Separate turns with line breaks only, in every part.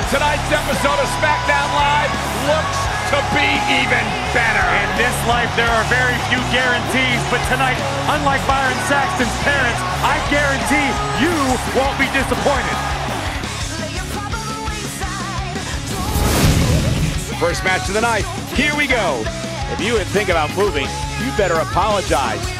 but tonight's episode of SmackDown Live looks to be even better.
In this life, there are very few guarantees, but tonight, unlike Byron Saxton's parents, I guarantee you won't be disappointed.
First match of the night. Here we go. If you would think about moving, you better apologize.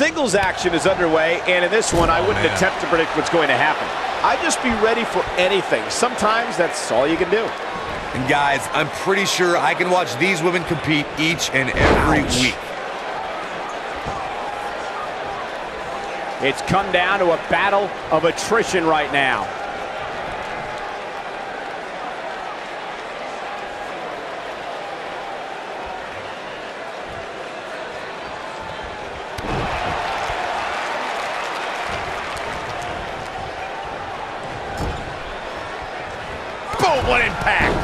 Singles action is underway, and in this one, I wouldn't oh, attempt to predict what's going to happen. I'd just be ready for anything. Sometimes that's all you can do.
And guys, I'm pretty sure I can watch these women compete each and every
Ouch.
week.
It's come down to a battle of attrition right now. Boom, what impact!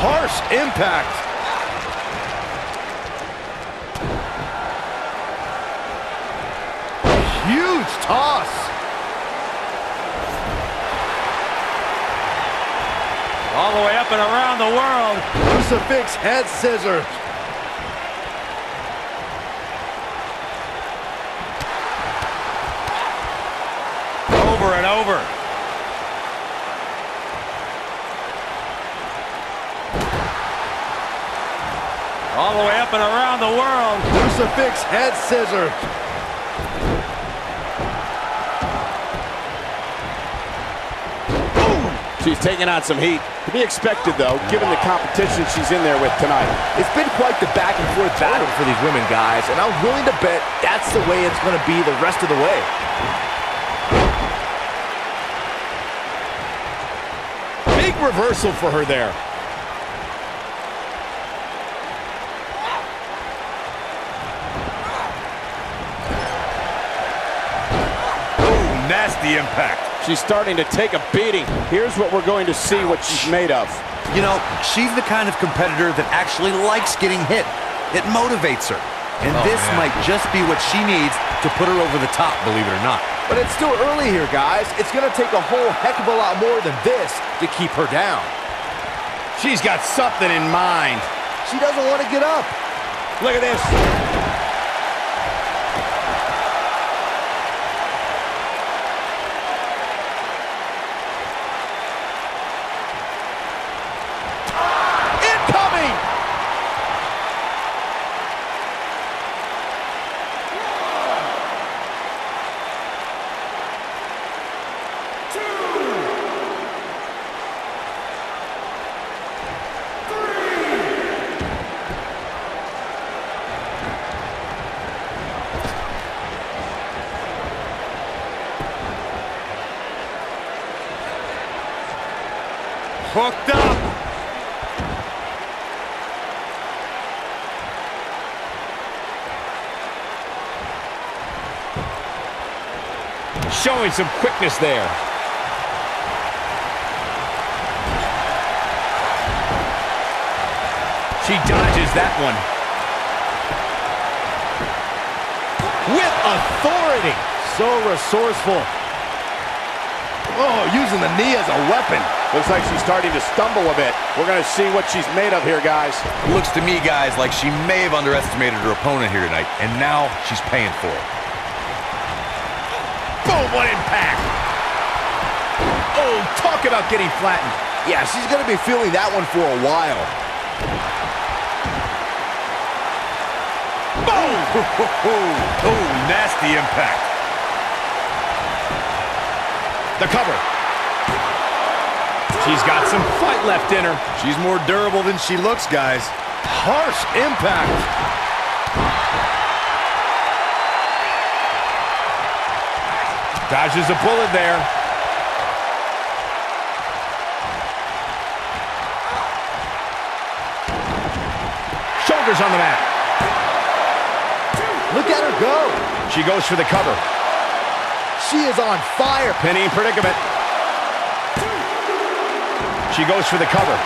Harsh impact. Huge toss.
All the way up and around the world.
Crucifix head scissors.
Over and over. All the way up and around the world.
Crucifix head scissors.
She's taking on some heat. To be expected, though, given the competition she's in there with tonight.
It's been quite the back and forth battle for these women, guys, and I'm willing to bet that's the way it's going to be the rest of the way.
Big reversal for her there.
Ooh, Nasty impact.
She's starting to take a beating. Here's what we're going to see what she's made of.
You know, she's the kind of competitor that actually likes getting hit. It motivates her. And
Oh,
this
man.
might just be what she needs to put her over the top, believe it or not.
But it's still early here, guys. It's going to take a whole heck of a lot more than this to keep her down.
She's got something in mind.
She doesn't want to get up.
Look at this.
Hooked up.
Showing some quickness there. She dodges that one. With authority.
So resourceful. Oh, using the knee as a weapon.
Looks like she's starting to stumble a bit. We're going to see what she's made of here, guys.
Looks to me, guys, like she may have underestimated her opponent here tonight, and now she's paying for it.
Boom, what impact.
Oh, talk about getting flattened. Yeah, she's going to be feeling that one for a while.
Boom! Oh, nasty impact.
The cover. She's got some fight left in her.
She's more durable than she looks, guys.
Harsh impact.
Dodges a bullet there. Shoulders on the mat.
Look at her go.
She goes for the cover.
She is on fire.
Penny predicament. She goes for the cover.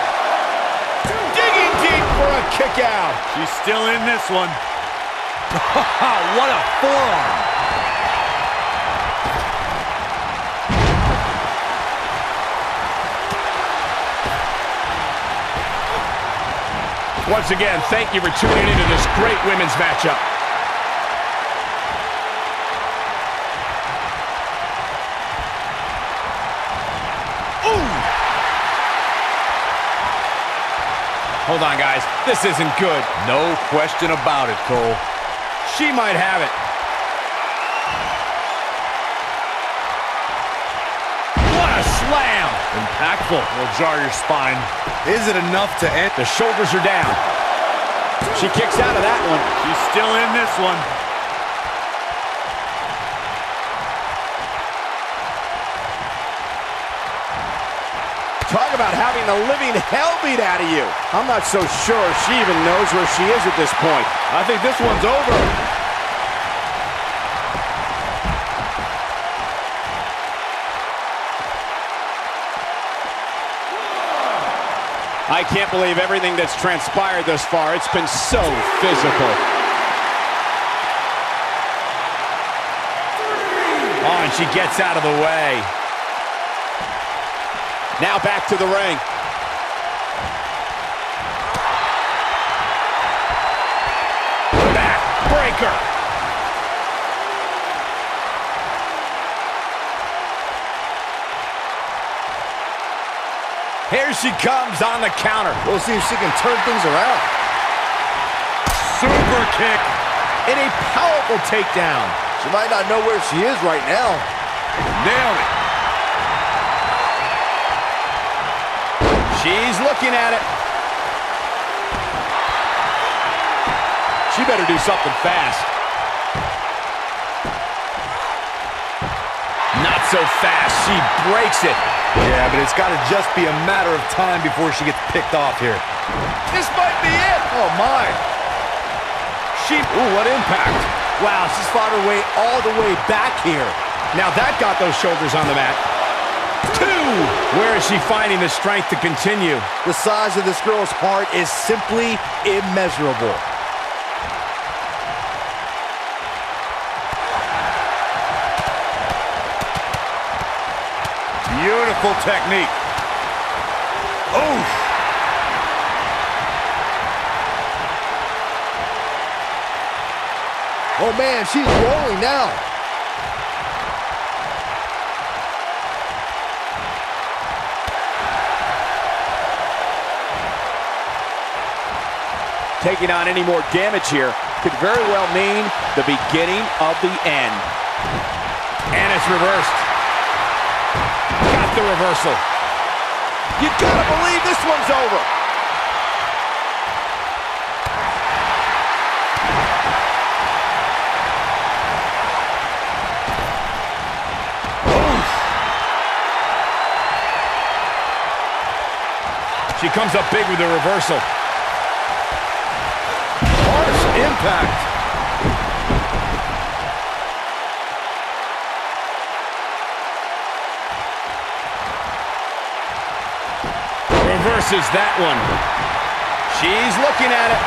Digging deep for a kick out.
She's still in this one.
what a forearm. Once again, thank you for tuning into this great women's matchup. Hold on, guys. This isn't good.
No question about it, Cole.
She might have it. What a slam! Impactful.
Will jar your spine.
Is it enough to end?
The shoulders are down. She kicks out of that one.
She's still in this one.
About having the living hell beat out of you. I'm not so sure she even knows where she is at this point. I think this one's over. I can't believe everything that's transpired thus far. It's been so physical. Oh, and she gets out of the way. Now back to the ring. Back breaker. Here she comes on the counter.
We'll see if she can turn things around.
Super kick.
And a powerful takedown. She might not know where she is right now.
Nailed it.
She's looking at it. She better do something fast. Not so fast. She breaks it.
Yeah, but it's got to just be a matter of time before she gets picked off here.
This might be it. Oh, my.
She, ooh, what impact.
Wow, she's fought her way all the way back here.
Now that got those shoulders on the mat. Two! Where is she finding the strength to continue?
The size of this girl's heart is simply immeasurable.
Beautiful technique. Oh!
Oh, man, she's rolling now.
Taking on any more damage here could very well mean the beginning of the end. And it's reversed. Got the reversal. You gotta believe this one's over. She comes up big with the reversal. Impact. Reverses that one. She's looking at it.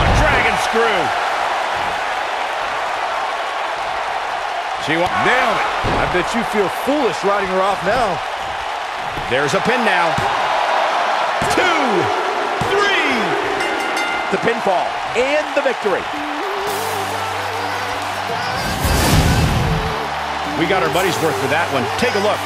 A dragon screw. She nailed it.
I bet you feel foolish riding her off now.
There's a pin now. Two. The pinfall and the victory. We got our buddy's worth for that one. Take a look.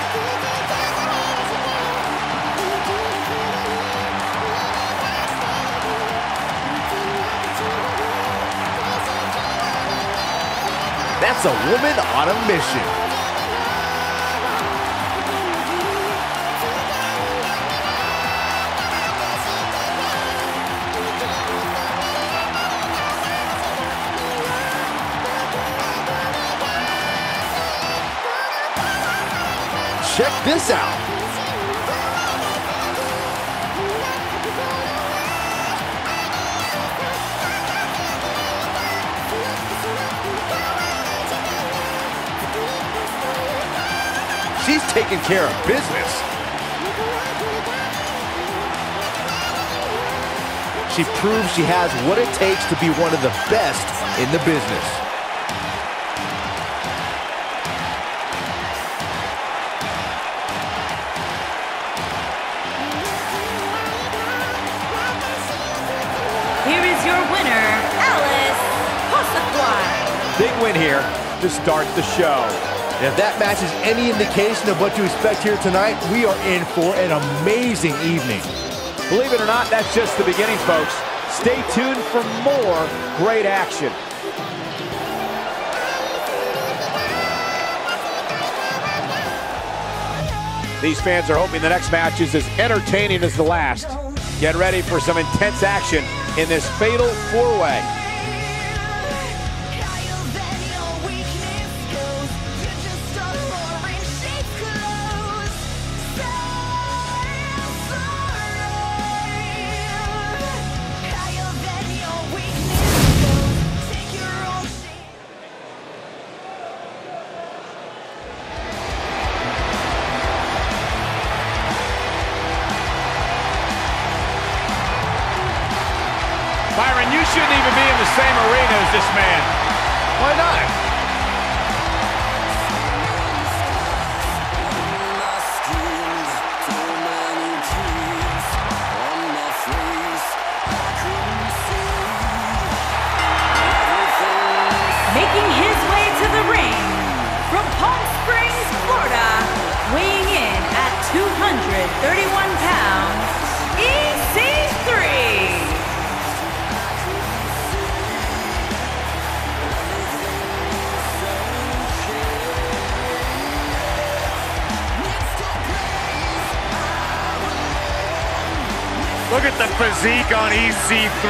That's a woman on a mission. This out. She's taking care of business. She proves she has what it takes to be one of the best in the business.
Here
to start the show.
And if that match is any indication of what to expect here tonight, we are in for an amazing evening.
Believe it or not, that's just the beginning, folks. Stay tuned for more great action. These fans are hoping the next match is as entertaining as the last. Get ready for some intense action in this fatal four-way.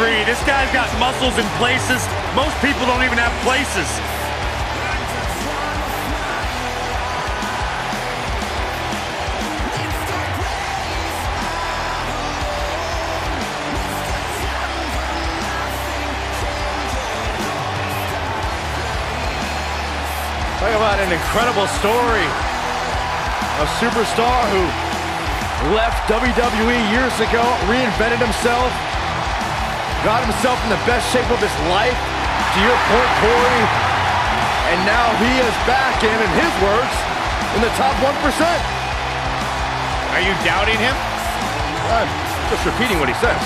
three. This
guy's got muscles in places. Most people don't even have places.
Talk about an incredible story. A superstar who left WWE years ago, reinvented himself, got himself in the best shape of his life, to your point, Corey. And now he is back in, in his words, in the top 1%.
Are you doubting him?
I'm just repeating what he says.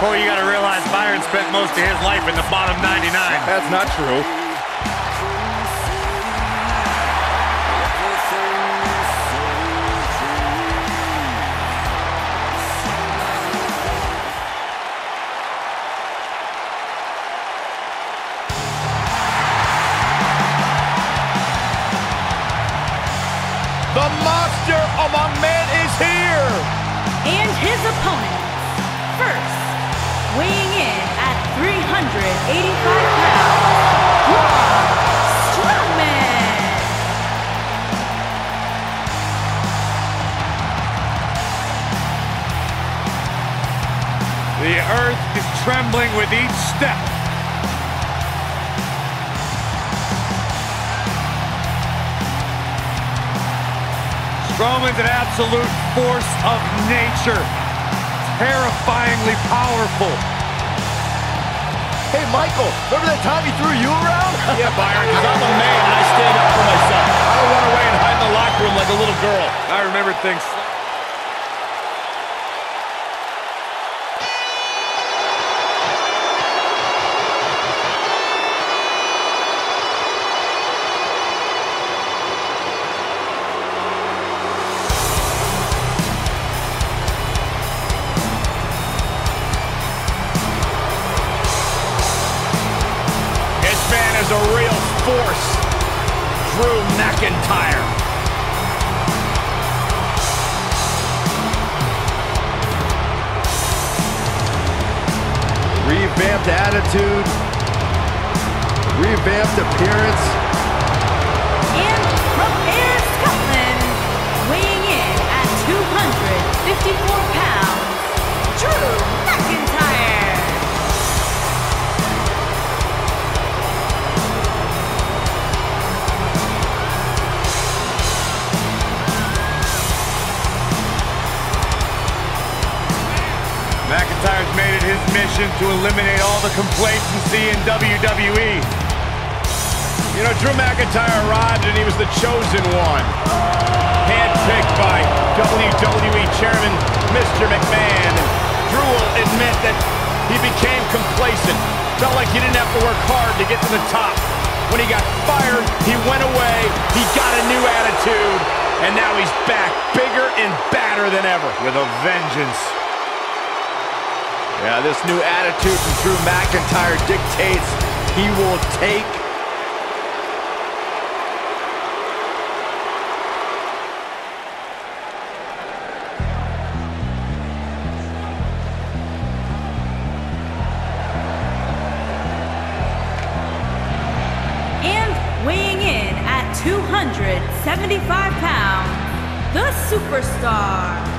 Corey, you got to realize Byron spent most of his life in the bottom 99.
That's not true. With each step. Strowman's an absolute force of nature. Terrifyingly powerful.
Hey, Michael, remember that time he threw you around?
Yeah, Byron, because I'm a man and I stand up for myself. I don't run away and hide in the locker room like a little girl.
I remember things.
Attitude, revamped appearance.
The complacency in WWE.
You know, Drew McIntyre arrived and he was the chosen one. Handpicked by WWE Chairman Mr. McMahon. And Drew will admit that he became complacent. Felt like he didn't have to work hard to get to the top. When he got fired, he went away, he got a new attitude, and now he's back, bigger and badder than ever.
With a vengeance.
Yeah, this new attitude from Drew McIntyre dictates he will take
And weighing in at 275 pounds, the superstar.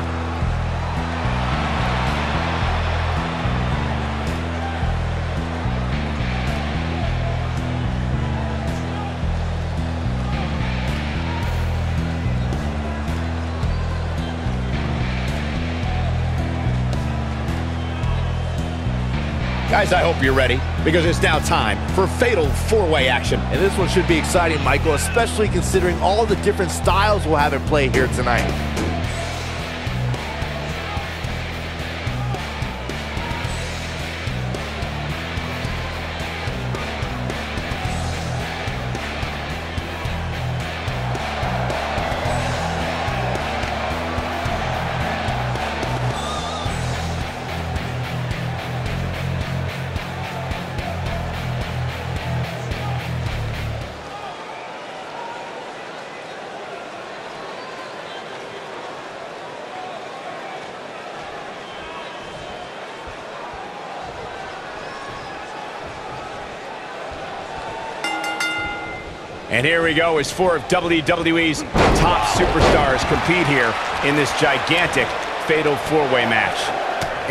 Guys, I hope you're ready because it's now time for Fatal 4-Way action.
And this one should be exciting, Michael, especially considering all the different styles we'll have at play here tonight.
And here we go as four of WWE's top superstars compete here in this gigantic fatal four-way match.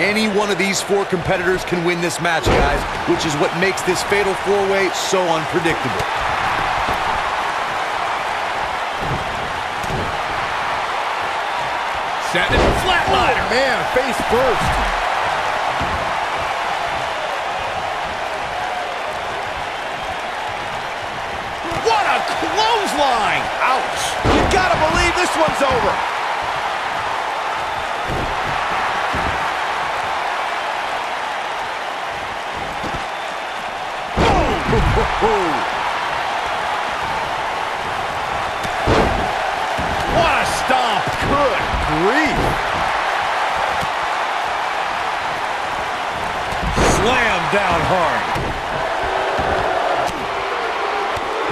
Any one of these four competitors can win this match, guys, which is what makes this fatal four-way so unpredictable. Seven flatliner.
Oh, man, face first.
Over.
What a stomp. Good grief.
Slam down hard.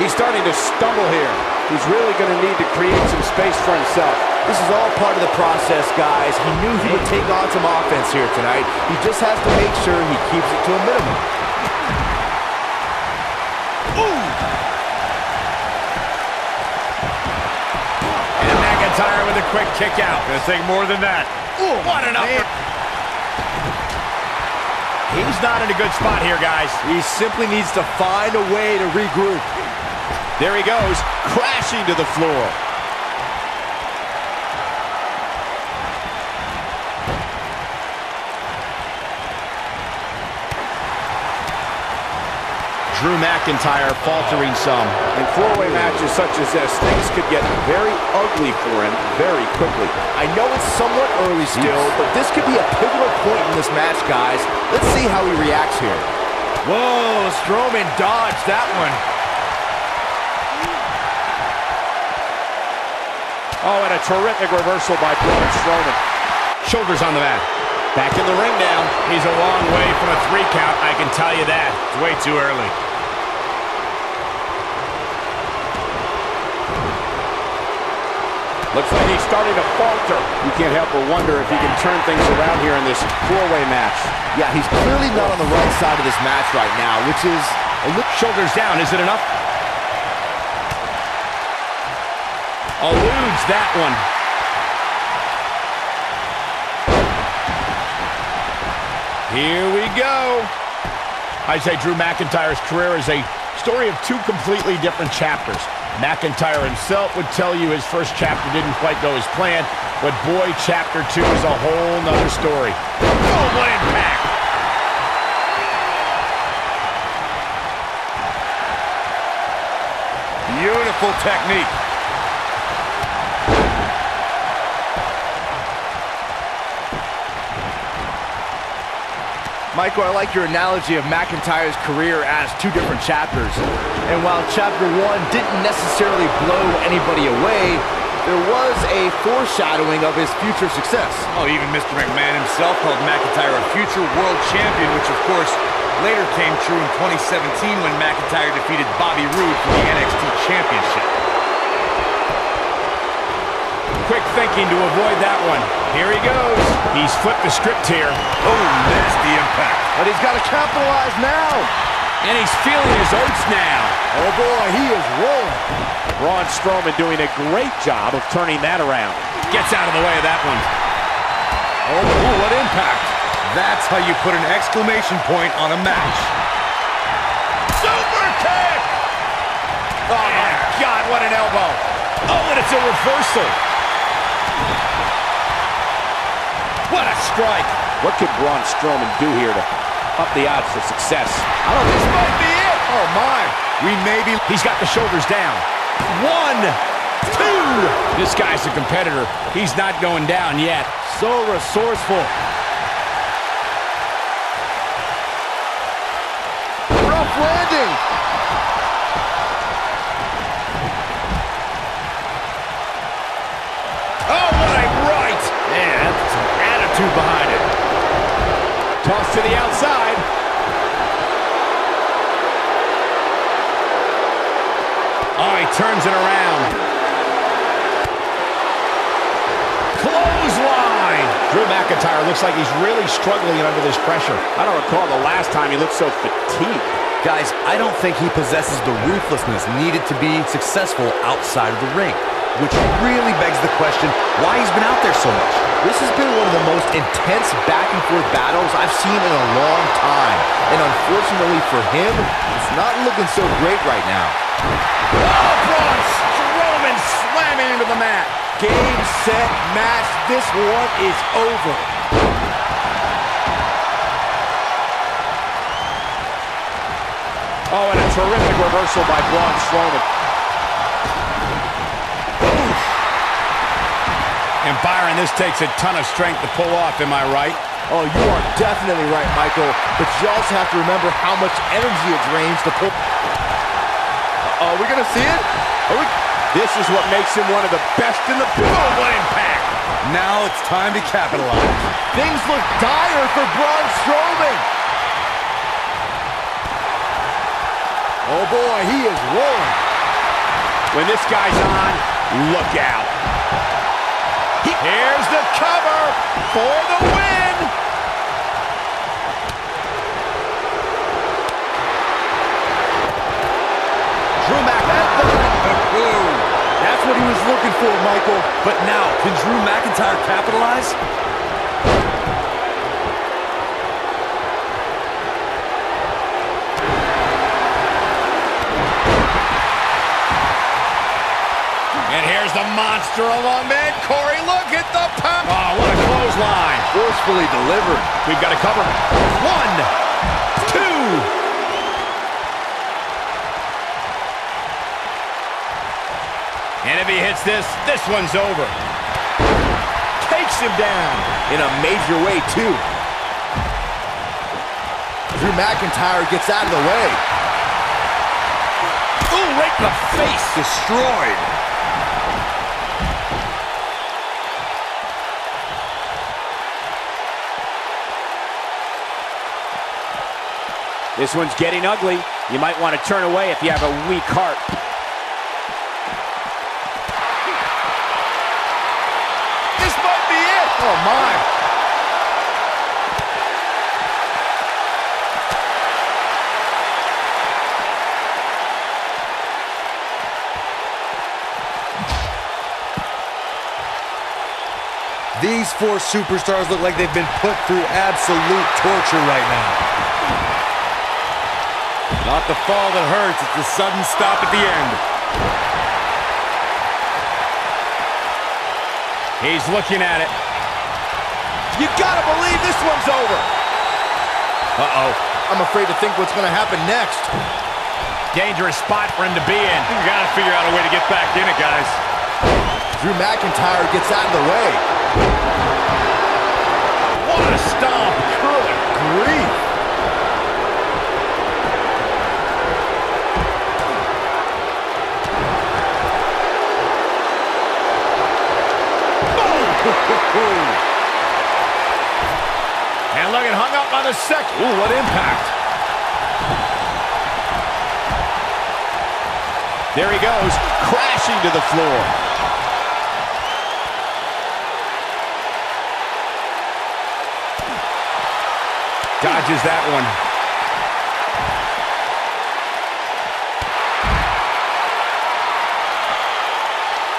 He's starting to stumble here. He's really going to need to create some space for himself.
This is all part of the process, guys. He knew he would take on some offense here tonight. He just has to make sure he keeps it to a minimum. Ooh.
And McIntyre with a quick kick out. Gonna take more than that.
Ooh,
What an upper.
He's not in a good spot here, guys.
He simply needs to find a way to regroup.
There he goes, crashing to the floor.
Drew McIntyre faltering some.
In four-way matches such as this, things could get very ugly for him very quickly.
I know it's somewhat early still, but this could be a pivotal point in this match, guys. Let's see how he reacts here.
Whoa, Strowman dodged that one.
Oh, and a terrific reversal by Braun Strowman.
Shoulders on the mat.
Back in the ring now.
He's a long way from a three count, I can tell you that. It's way too early.
Looks like he's starting to falter. You can't help but wonder if he can turn things around here in this four-way match.
Yeah, he's clearly not on the right side of this match right now, which is a little...
Shoulders down. Is it enough? Eludes that one. Here we go. I say Drew McIntyre's career is a story of two completely different chapters. McIntyre himself would tell you his first chapter didn't quite go as planned, but boy, chapter two is a whole nother story. Oh, what impact! Beautiful technique.
Michael, I like your analogy of McIntyre's career as two different chapters. And while chapter one didn't necessarily blow anybody away, there was a foreshadowing of his future success.
Oh, even Mr. McMahon himself called McIntyre a future world champion, which of course later came true in 2017 when McIntyre defeated Bobby Roode for the NXT Championship.
Quick thinking to avoid that one. Here he goes. He's flipped the script here.
Oh, nasty impact.
But he's got to capitalize now.
And he's feeling his oats now.
Oh boy, he is rolling.
Braun Strowman doing a great job of turning that around.
Gets out of the way of that one.
Oh, ooh, what impact. That's how you put an exclamation point on a match.
Super kick! Oh, my God, what an elbow. Oh, and it's a reversal. What a strike.
What could Braun Strowman do here to up the odds for success?
I don't This might be it. Oh, my. We may be... He's got the shoulders down. One, two. This guy's a competitor. He's not going down yet.
So resourceful.
To the outside.
Oh, he turns it around. Clothesline! Drew McIntyre looks like he's really struggling under this pressure.
I don't recall the last time he looked so fatigued.
Guys, I don't think he possesses the ruthlessness needed to be successful outside of the ring, which really begs the question why he's been out there so much.
This has been one of the most intense back and forth battles I've seen in a long time. And unfortunately for him, it's not looking so great right now.
Oh, Braun Strowman slamming
slamming into the mat. Game, set, match. This one is over.
Oh, and a terrific reversal by Braun Strowman.
And Byron, this takes a ton of strength to pull off, am I right?
Oh, you are definitely right, Michael. But you also have to remember how much energy it drains to pull. Uh, are we going to see it? We...
This is what makes him one of the best in the business.
Oh, what impact!
Now it's time to capitalize.
Things look dire for Braun Strowman. Oh boy, he is rolling.
When this guy's on, look out. He... Here's the cover for the win.
Drew McIntyre. That's what he was looking for, Michael.
But now, can Drew McIntyre capitalize?
And here's the monster among men, Corey. Look at the power. Oh, ah, what a clothesline.
Forcefully delivered.
We've got to cover. One, two.
And if he hits this, this one's over.
Takes him down in a major way, too. Drew McIntyre gets out of the way.
Ooh, right in the face.
Destroyed.
This one's getting ugly. You might want to turn away if you have a weak heart.
This might be it. Oh, my.
These four superstars look like they've been put through absolute torture right now.
Not the fall that hurts, it's the sudden stop at the end.
He's looking at it.
You gotta believe this one's over.
Uh-oh.
I'm afraid to think what's gonna happen next.
Dangerous spot for him to be in. You gotta figure out a way to get back in it, guys.
Drew McIntyre gets out of the way.
What a stomp.
Good grief.
And look at hung up on the second.
Ooh, what impact.
There he goes, crashing to the floor.
Dodges that one.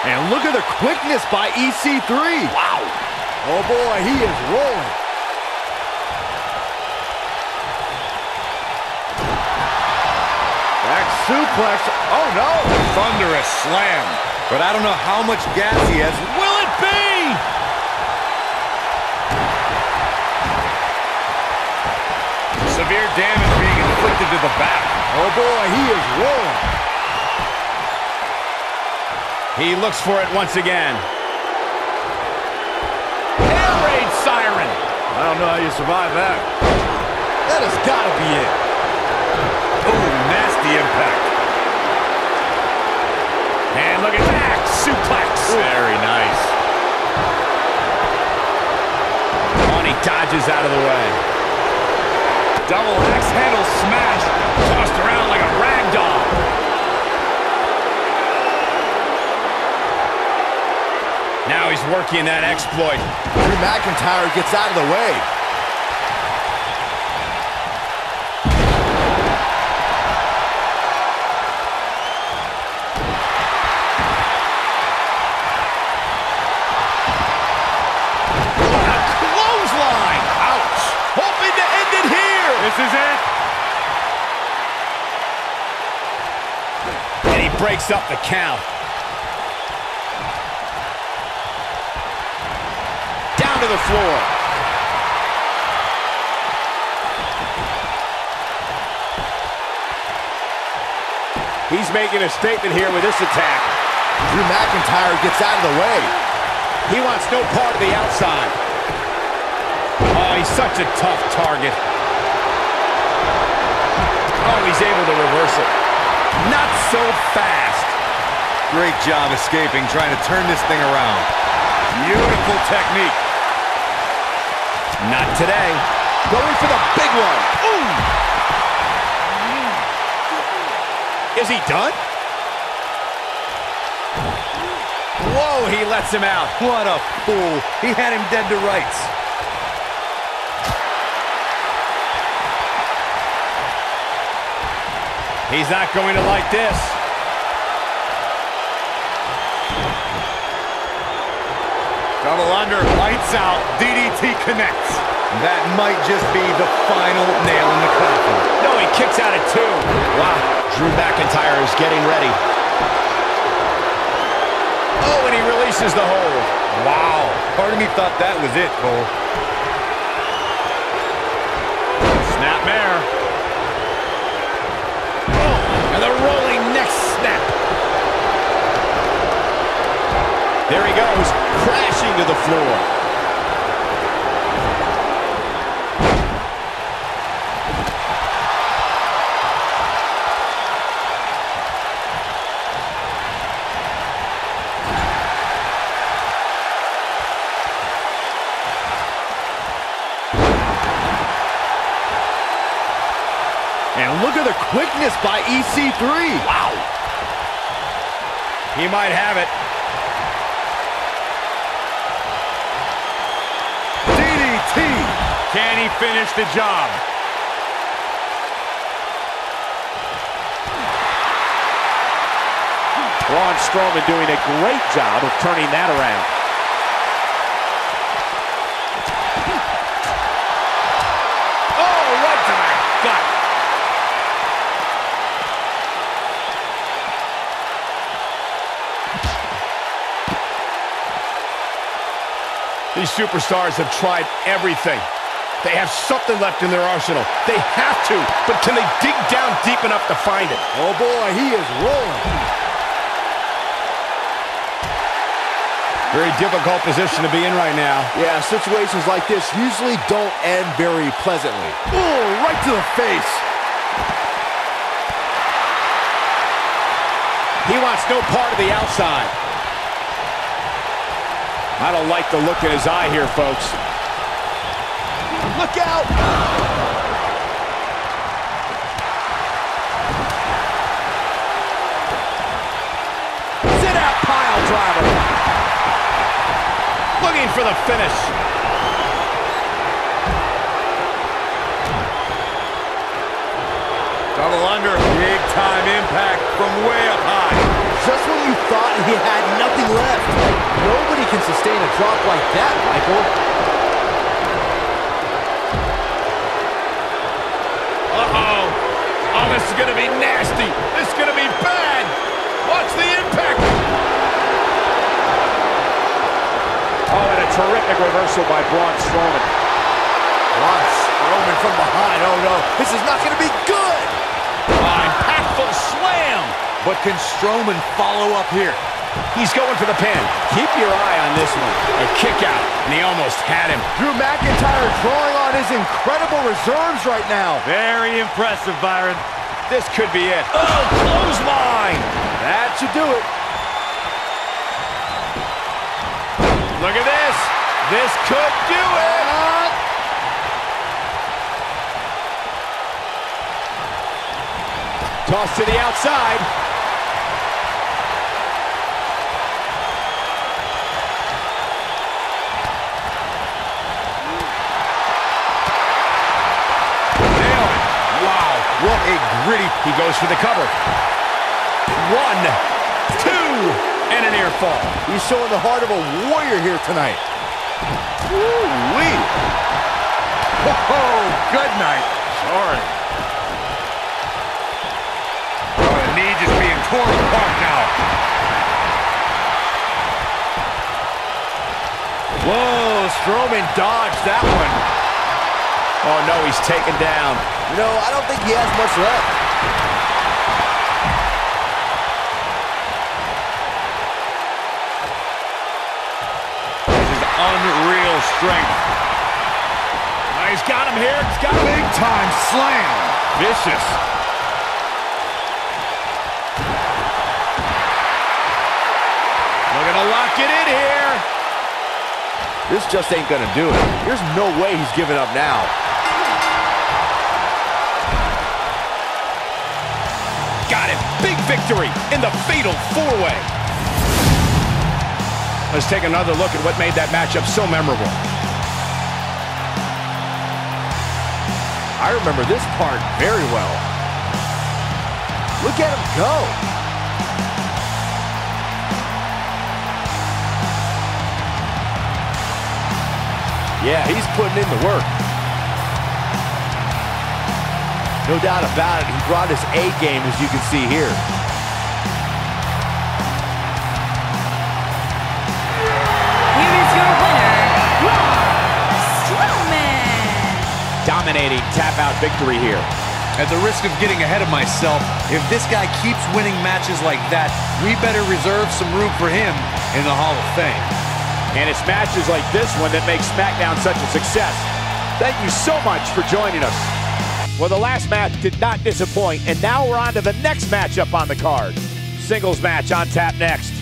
And look at the quickness by EC3. Wow. Oh, boy, he is rolling. Suplex. Oh, no.
Thunderous slam.
But I don't know how much gas he has.
Will it be?
Severe damage being inflicted to the back.
Oh, boy, he is rolling.
He looks for it once again. Air raid siren.
I don't know how you survive that. That has got to be it.
Ooh, nasty impact.
And look at that. Suplex.
Very nice.
On, he dodges out of the way.
Double axe handle smash.
Tossed around like a rag doll. Now he's working that exploit.
Drew McIntyre gets out of the way.
breaks up the count.
Down to the floor. He's making a statement here with this attack.
Drew McIntyre gets out of the way.
He wants no part of the outside.
Oh, he's such a tough target. Oh, he's able to reverse it. Not so fast.
Great job escaping, trying to turn this thing around. Beautiful technique.
Not today. Going for the big one. Ooh! Is he done?
Whoa, he lets him out.
What a fool. He had him dead to rights.
He's not going to like this.
Double under, lights out, DDT connects. That might just be the final nail in the coffin.
No, he kicks out at two.
Wow. Drew McIntyre is getting ready.
Oh, and he releases the hold.
Wow. Part of me thought that was it, Cole.
Snapmare. Oh, and the rolling neck snap.
There he goes, crashing to the floor.
And look at the quickness by EC3.
Wow. He might have it. Can he finish the job?
Braun Strowman doing a great job of turning that around.
Oh, right to the gut. These superstars have tried everything. They have something left in their arsenal. They have to, but can they dig down deep enough to find it?
Oh boy, he is rolling.
Very difficult position to be in right now.
Yeah, situations like this usually don't end very pleasantly. Oh, right to the face.
He wants no part of the outside. I don't like the look in his eye here, folks.
Look out!
Sit out pile driver.
Looking for the finish.
Double under, big time impact from way up high.
Just when you thought he had nothing left. Nobody can sustain a drop like that, Michael.
This is going to be nasty. This is going to be bad. Watch the impact.
Oh, and a terrific reversal by Braun Strowman.
Braun Strowman from behind. Oh no, this is not going to be good.
Oh, impactful slam.
But can Strowman follow up here?
He's going for the pin.
Keep your eye on this one.
A kick out, and he almost had him.
Drew McIntyre drawing on his incredible reserves right now.
Very impressive, Byron. This could be it. Oh, clothesline.
That should do it.
Look at this. This could do it.
Toss to the outside.
A gritty. He goes for the cover. One, two, and an near fall.
He's showing the heart of a warrior here tonight.
Woo-wee. Whoa, good night.
Sorry.
Oh, the knee just being torn apart now.
Whoa,
Strowman dodged that one.
Oh, no, he's taken down.
You know, I don't think he has much left.
This is unreal strength.
Oh, he's got him here. He's got him.
Big time slam.
Vicious. Looking to lock it in here.
This just ain't gonna do it. There's no way he's giving up now.
Victory in the fatal four-way.
Let's take another look at what made that matchup so memorable.
I remember this part very well. Look at him go. Yeah, he's putting in the work. No doubt about it, he brought his A game, as you can see here.
Here
Dominating tap-out victory here.
At the risk of getting ahead of myself, if this guy keeps winning matches like that, we better reserve some room for him in the Hall of Fame.
And it's matches like this one that makes SmackDown such a success. Thank you so much for joining us. Well, the last match did not disappoint, and now we're on to the next matchup on the card. Singles match on tap next.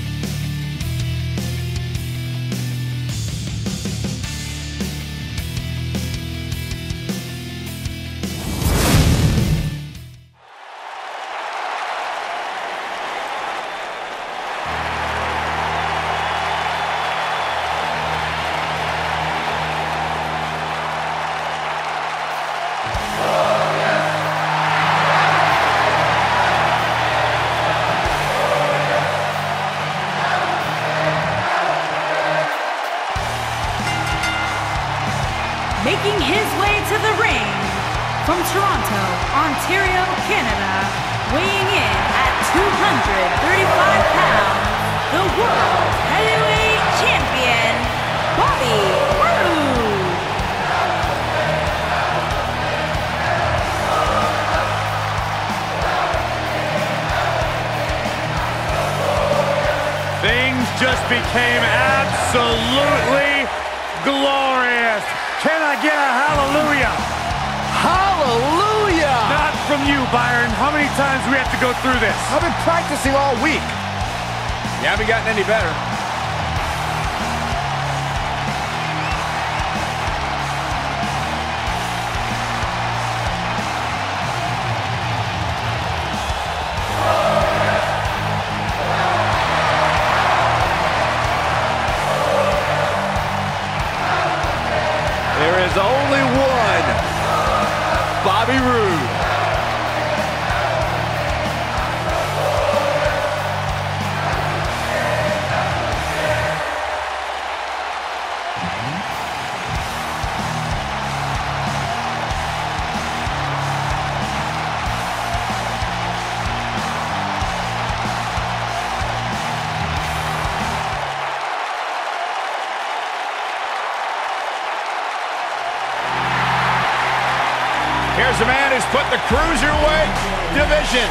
Cruiserweight division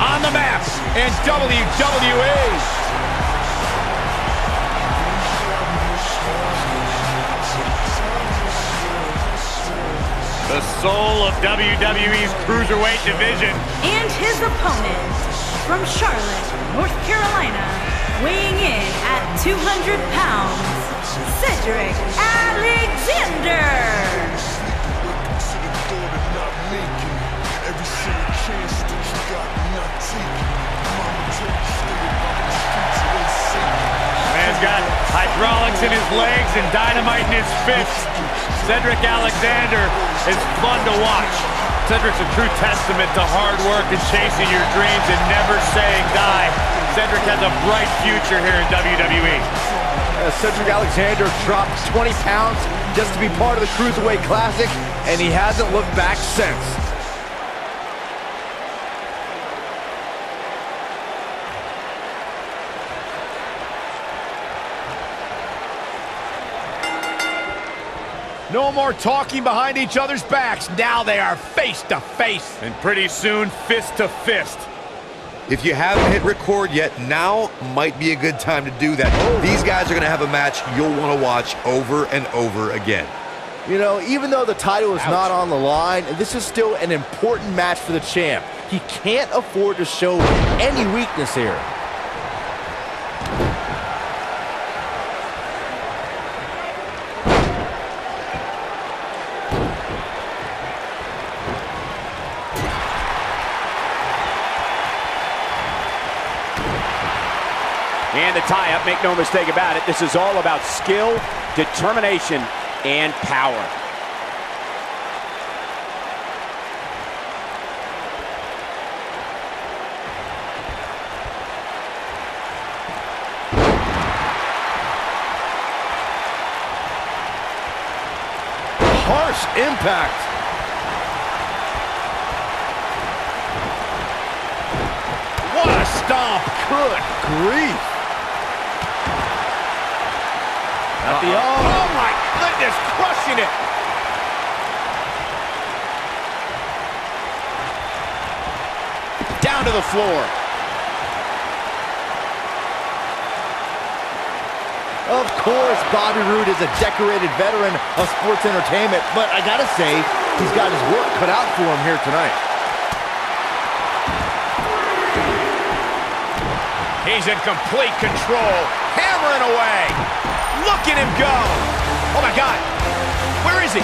on the map in WWE.
The soul of WWE's Cruiserweight division.
And his opponent from Charlotte, North Carolina, weighing in at 200 pounds, Cedric Alexander.
Got hydraulics in his legs and dynamite in his fists. Cedric Alexander is fun to watch. Cedric's a true testament to hard work and chasing your dreams and never saying die. Cedric has a bright future here in WWE.
Uh, Cedric Alexander dropped 20 pounds just to be part of the Cruiserweight Classic, and he hasn't looked back since.
No more talking behind each other's backs. Now they are face to face.
And pretty soon, fist to fist.
If you haven't hit record yet, now might be a good time to do that. These guys are going to have a match you'll want to watch over and over again.
You know, even though the title is Ouch. not on the line, this is still an important match for the champ. He can't afford to show any weakness here.
Tie-up, make no mistake about it, this is all about skill, determination, and power.
Harsh impact. What a stomp. Good grief.
At the oh, oh my goodness, crushing it. Down to the floor.
Of course, Bobby Roode is a decorated veteran of sports entertainment, but I gotta say, he's got his work cut out for him here tonight.
He's in complete control, hammering away. Look at him go. Oh, my God. Where is he?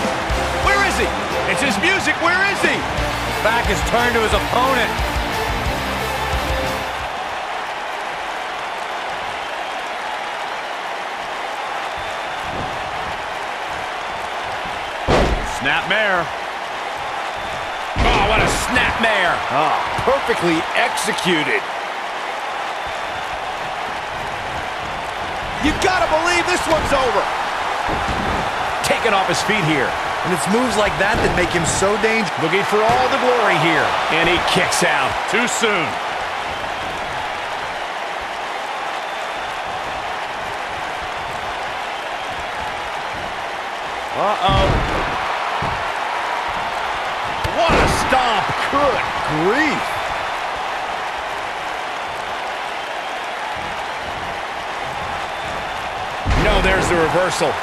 Where is he? It's his music. Where is he?
Back is turned to his opponent. Snapmare.
Oh, what a snapmare.
Oh, ah, perfectly executed.
You gotta believe this one's over. Taken off his feet here.
And it's moves like that that make him so dangerous.
Looking for all the glory here. And he kicks out.
Too soon.
Uh-oh. What a stomp. Good grief.
No, there's the reversal.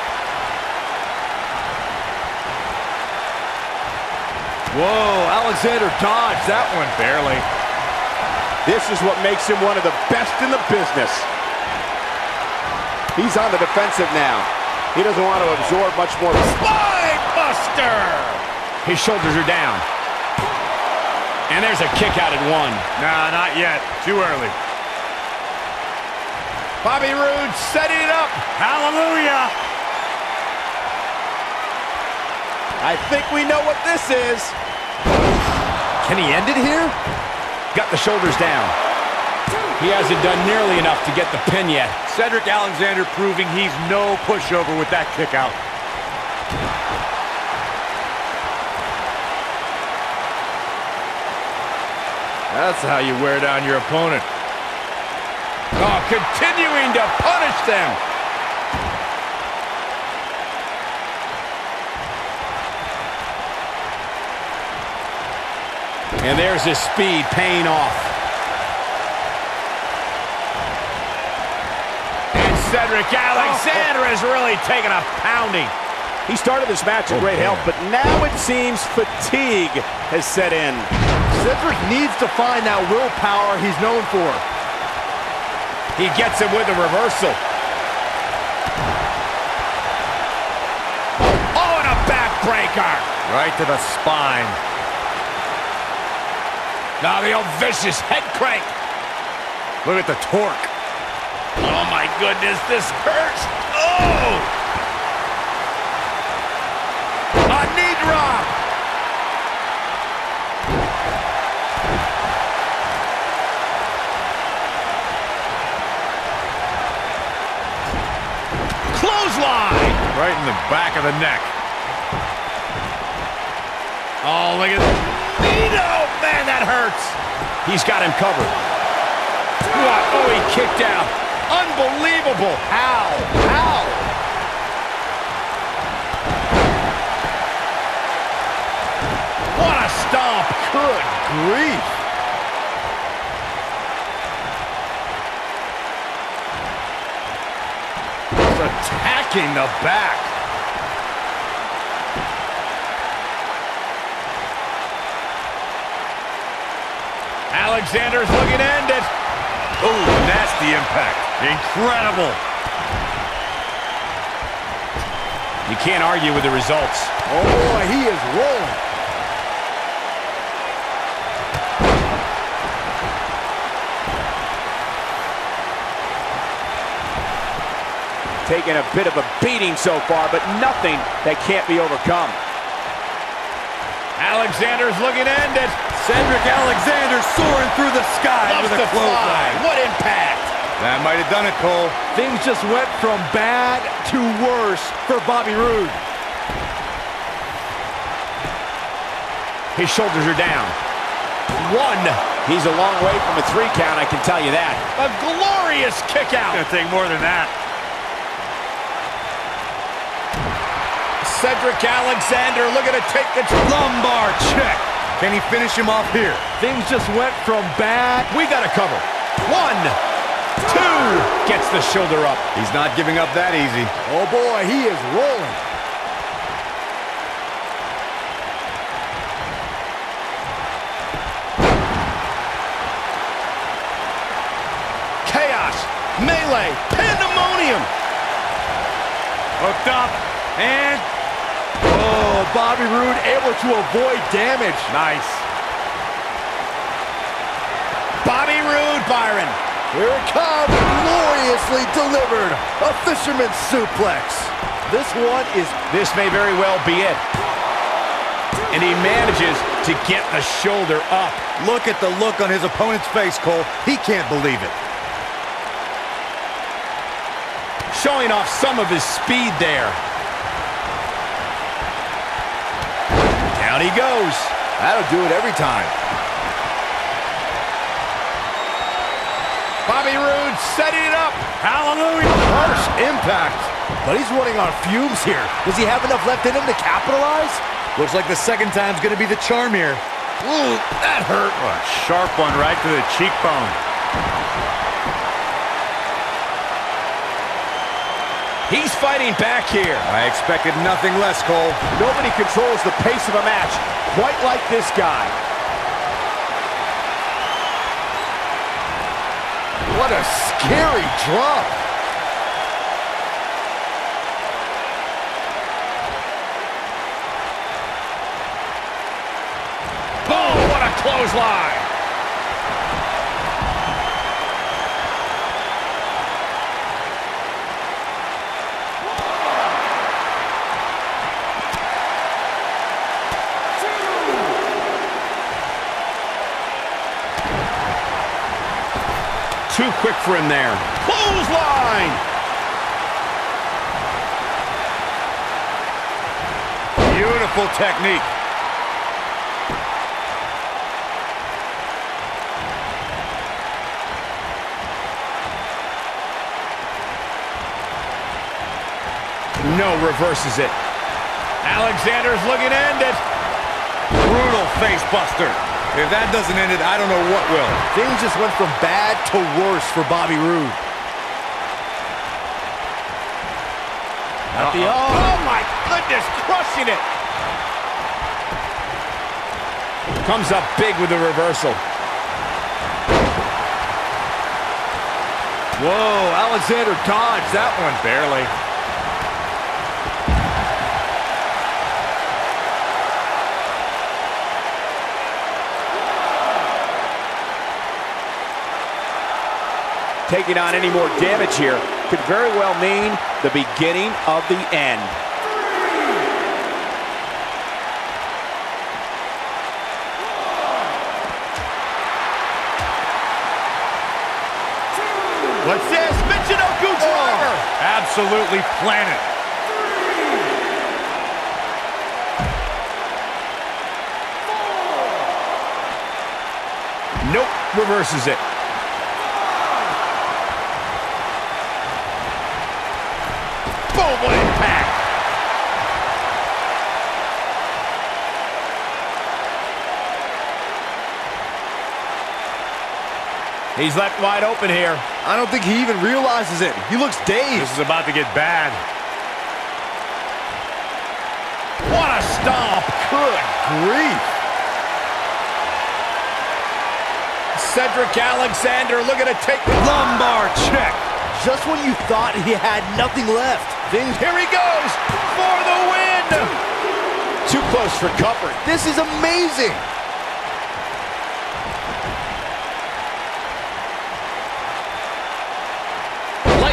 Whoa, Alexander dodged that one barely.
This is what makes him one of the best in the business. He's on the defensive now. He doesn't want to absorb much more. Spine Buster! His shoulders are down. And there's a kick out at one.
Nah, not yet. Too early.
Bobby Roode setting it up.
Hallelujah.
I think we know what this is. Can he end it here? Got the shoulders down. He hasn't done nearly enough to get the pin yet.
Cedric Alexander proving he's no pushover with that kick out.
That's how you wear down your opponent. Oh, continuing to punish them.
And there's his speed paying off. And Cedric Alexander oh, oh. has really taken a pounding. He started this match in oh, great health, but now it seems fatigue has set in.
Cedric needs to find that willpower he's known for.
He gets him with a reversal. Oh, and a backbreaker.
Right to the spine.
Now the old vicious head crank.
Look at the torque.
Oh, my goodness, this hurts. Oh! A knee drop.
Right in the back of the neck.
Oh, look at Vito! Man, that hurts. He's got him covered. Oh, he kicked out. Unbelievable. How? How? What a stomp.
Good grief. Attacking the back.
Alexander's looking to end it.
Oh, nasty impact.
Incredible.
You can't argue with the results.
Oh boy, he is rolling.
Taking a bit of a beating so far, but nothing that can't be overcome.
Alexander's looking to end it.
Cedric Alexander soaring through the sky
Loves
with a
to fly.
clothesline.
What impact!
That might have done it, Cole.
Things just went from bad to worse for Bobby Roode.
His shoulders are down. One. He's a long way from a three count, I can tell you that.
A glorious kick out.
Gonna take more than that.
Cedric Alexander looking to take the
Lumbar check. Can he finish him off here?
Things just went from bad.
We got to cover. One, two.
Gets the shoulder up.
He's not giving up that easy.
Oh boy, he is rolling.
Chaos, melee, pandemonium.
Hooked up. And
Bobby Roode able to avoid damage.
nice.
Bobby Roode, Byron.
Here it comes, gloriously delivered. A fisherman's suplex. This one is
This may very well be it. And he manages to get the shoulder up.
Look at the look on his opponent's face, Cole. He can't believe it.
Showing off some of his speed there. Down he goes.
that'll do it every time.
Bobby Roode setting it up.
Hallelujah.
Harsh impact. But he's running on fumes here. Does he have enough left in him to capitalize?
Looks like the second time's gonna be the charm here.
Ooh, that hurt.
A sharp one right to the cheekbone.
He's fighting back here.
I expected nothing less, Cole.
Nobody controls the pace of a match quite like this guy.
What a scary drop.
Boom, what a clothesline.
Too quick for him there.
Clothesline.
Beautiful technique.
No, reverses it.
Alexander's looking to end it.
Brutal face buster. If that doesn't end it, I don't know what will.
Things just went from bad to worse for Bobby Roode.
At the
Oh my goodness, crushing it.
Comes up big with the reversal.
Whoa, Alexander dodged that one.
Barely.
Taking on any more damage here could very well mean the beginning of the end.
What's this? Michinoku oh. driver.
Absolutely planted.
Nope, reverses it.
Boom, what impact.
He's left wide open here.
I don't think he even realizes it. He looks dazed.
This is about to get bad.
What a stomp.
Good grief.
Cedric Alexander looking to take the
Lumbar check.
Just when you thought he had nothing left.
things. Here he goes for the win. Too close for comfort.
This is amazing.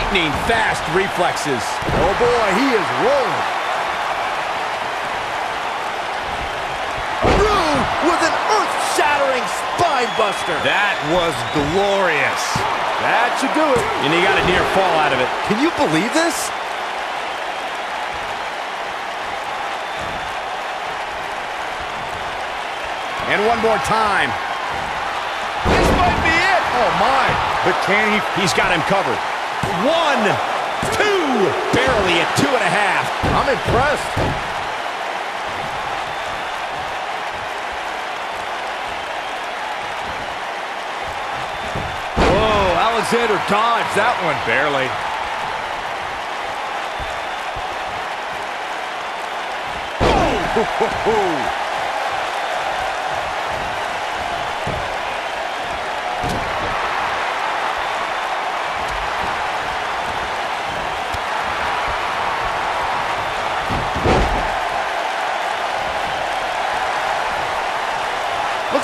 Lightning fast reflexes.
Oh boy, he is rolling. Roode with an earth-shattering spine buster.
That was glorious.
That should do it.
And he got a near fall out of it.
Can you believe this?
And one more time. This might be it.
Oh my.
But can he? He's got him covered. One, two, barely at two and a half.
I'm impressed. Whoa, Alexander dodged that one.
Barely.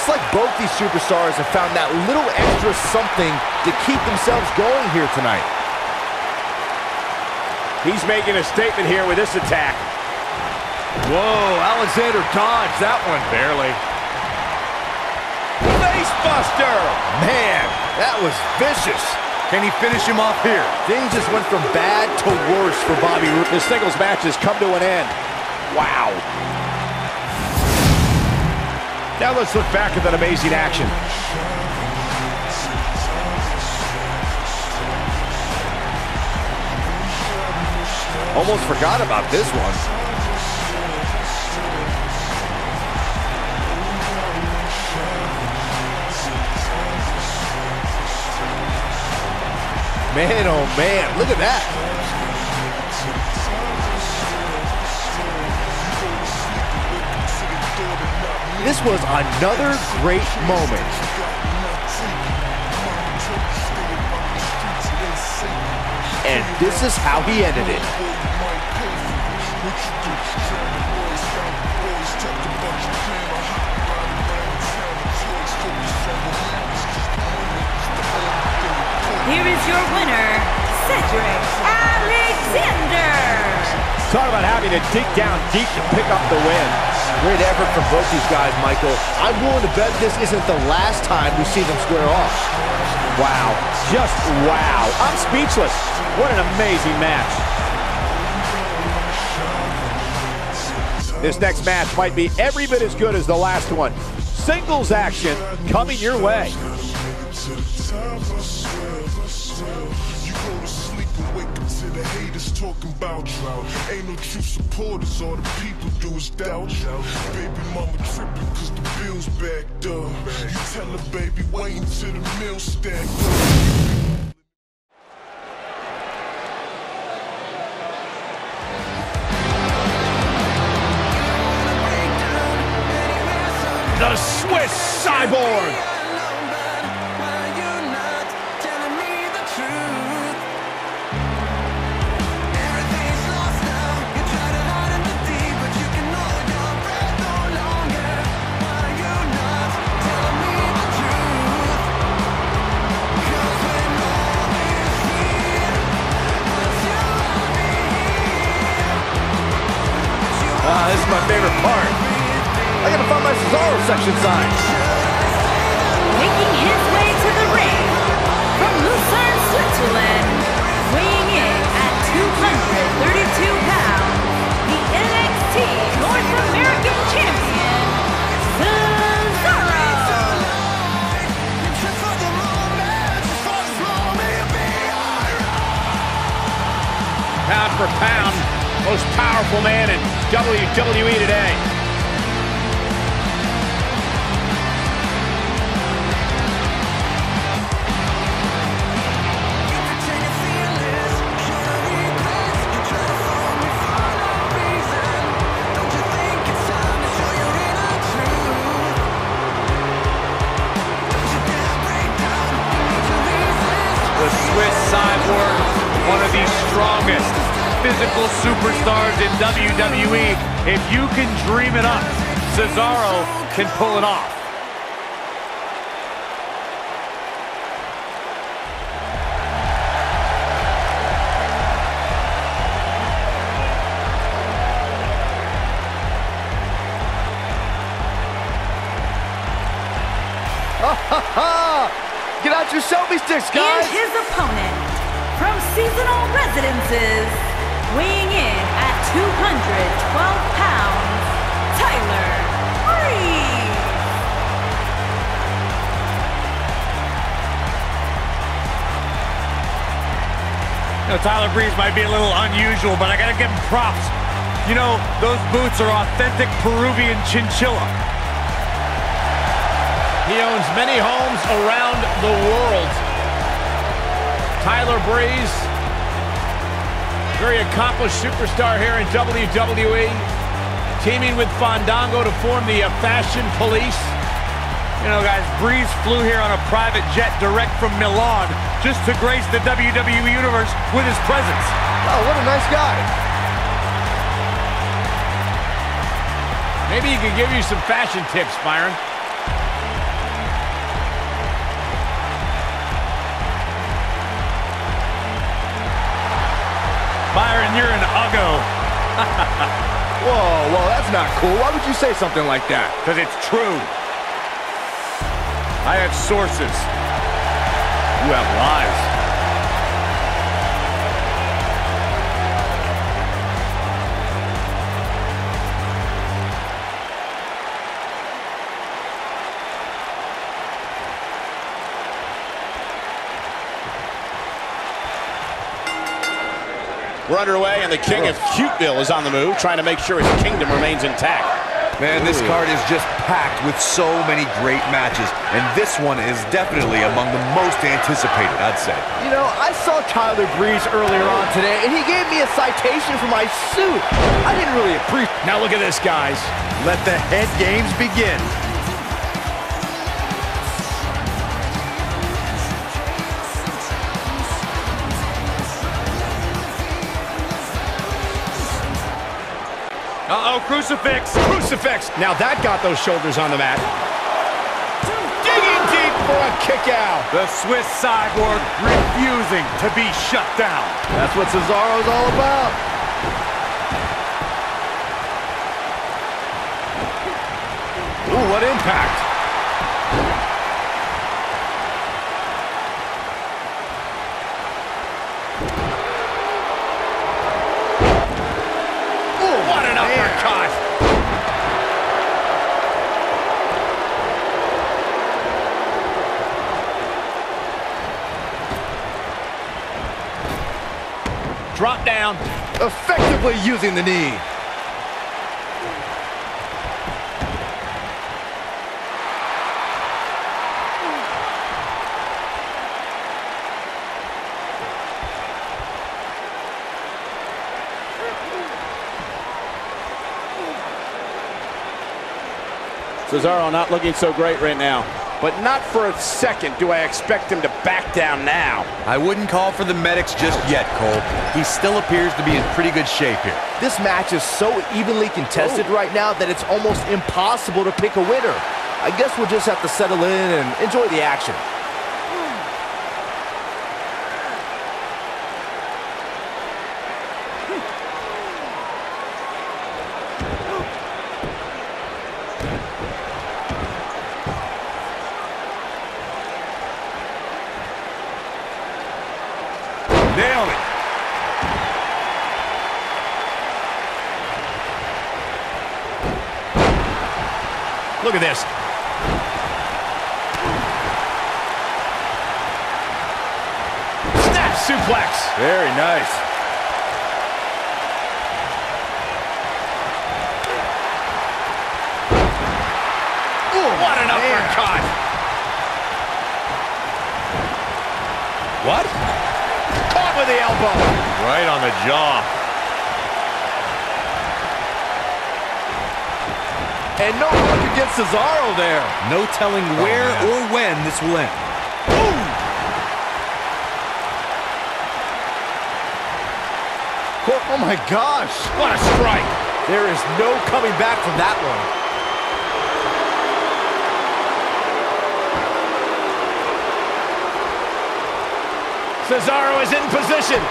Looks like both these superstars have found that little extra something to keep themselves going here tonight.
He's making a statement here with this attack.
Whoa, Alexander dodged that one.
Barely.
Facebuster.
Man, that was vicious. Can he finish him off here? Things just went from bad to worse for Bobby Roode.
The singles match has come to an end. Wow. Now let's look back at that amazing action.
Almost forgot about this one. Man, oh man, look at that. This was another great moment. And this is how he ended it.
Here is your winner, Cedric Alexander.
Talk about having to dig down deep to pick up the win.
Great effort from both these guys, Michael. I'm willing to bet this isn't the last time we see them square off.
Wow. Just wow. I'm speechless. What an amazing match. This next match might be every bit as good as the last one. Singles action coming your way.
Ain't no true supporters, all the people do is doubt. Baby mama tripping cause the bills backed up. You tell her baby wait until the meal stacked up.
Pull it off.
Breeze
might be a little unusual, but I gotta give him props. You know, those boots are authentic Peruvian chinchilla.
He owns many homes around the world. Tyler Breeze, very accomplished superstar here in WWE, teaming with Fandango to form the Fashion Police.
You know, guys, Breeze flew here on a private jet direct from Milan just to grace the WWE Universe with his presence.
Oh, what a nice guy.
Maybe he can give you some fashion tips, Byron.
Byron, you're an uggo.
Whoa, whoa, that's not cool. Why would you say something like that?
Because it's true. I have sources. You have lies.
We're underway, and the King of Cuteville is on the move, trying to make sure his kingdom remains intact.
Man, this card is just packed with so many great matches, and this one is definitely among the most anticipated, I'd say.
You know, I saw Tyler Breeze earlier on today, and he gave me a citation for my suit. I didn't really appreciate
Now look at this, guys. Let the head games begin.
Uh-oh, crucifix.
Crucifix. Now that got those shoulders on the mat. Digging deep for a kick out.
The Swiss cyborg refusing to be shut down.
That's what Cesaro's all about.
Ooh, what impact. Ooh, what an uppercut. Drop down.
Effectively using the knee.
Cesaro not looking so great right now. But not for a second do I expect him to back down now.
I wouldn't call for the medics just yet, Cole. He still appears to be in pretty good shape here.
This match is so evenly contested oh. right now that it's almost impossible to pick a winner. I guess we'll just have to settle in and enjoy the action.
Nailed it.
Look at this. Snap suplex.
Very nice.
Ooh, what an uppercut.
What?
Caught with the elbow.
Right on the jaw.
And no luck against Cesaro there.
No telling oh, where or when this will end.
Oh my gosh!
What a strike!
There is no coming back from that one.
Cesaro is in position.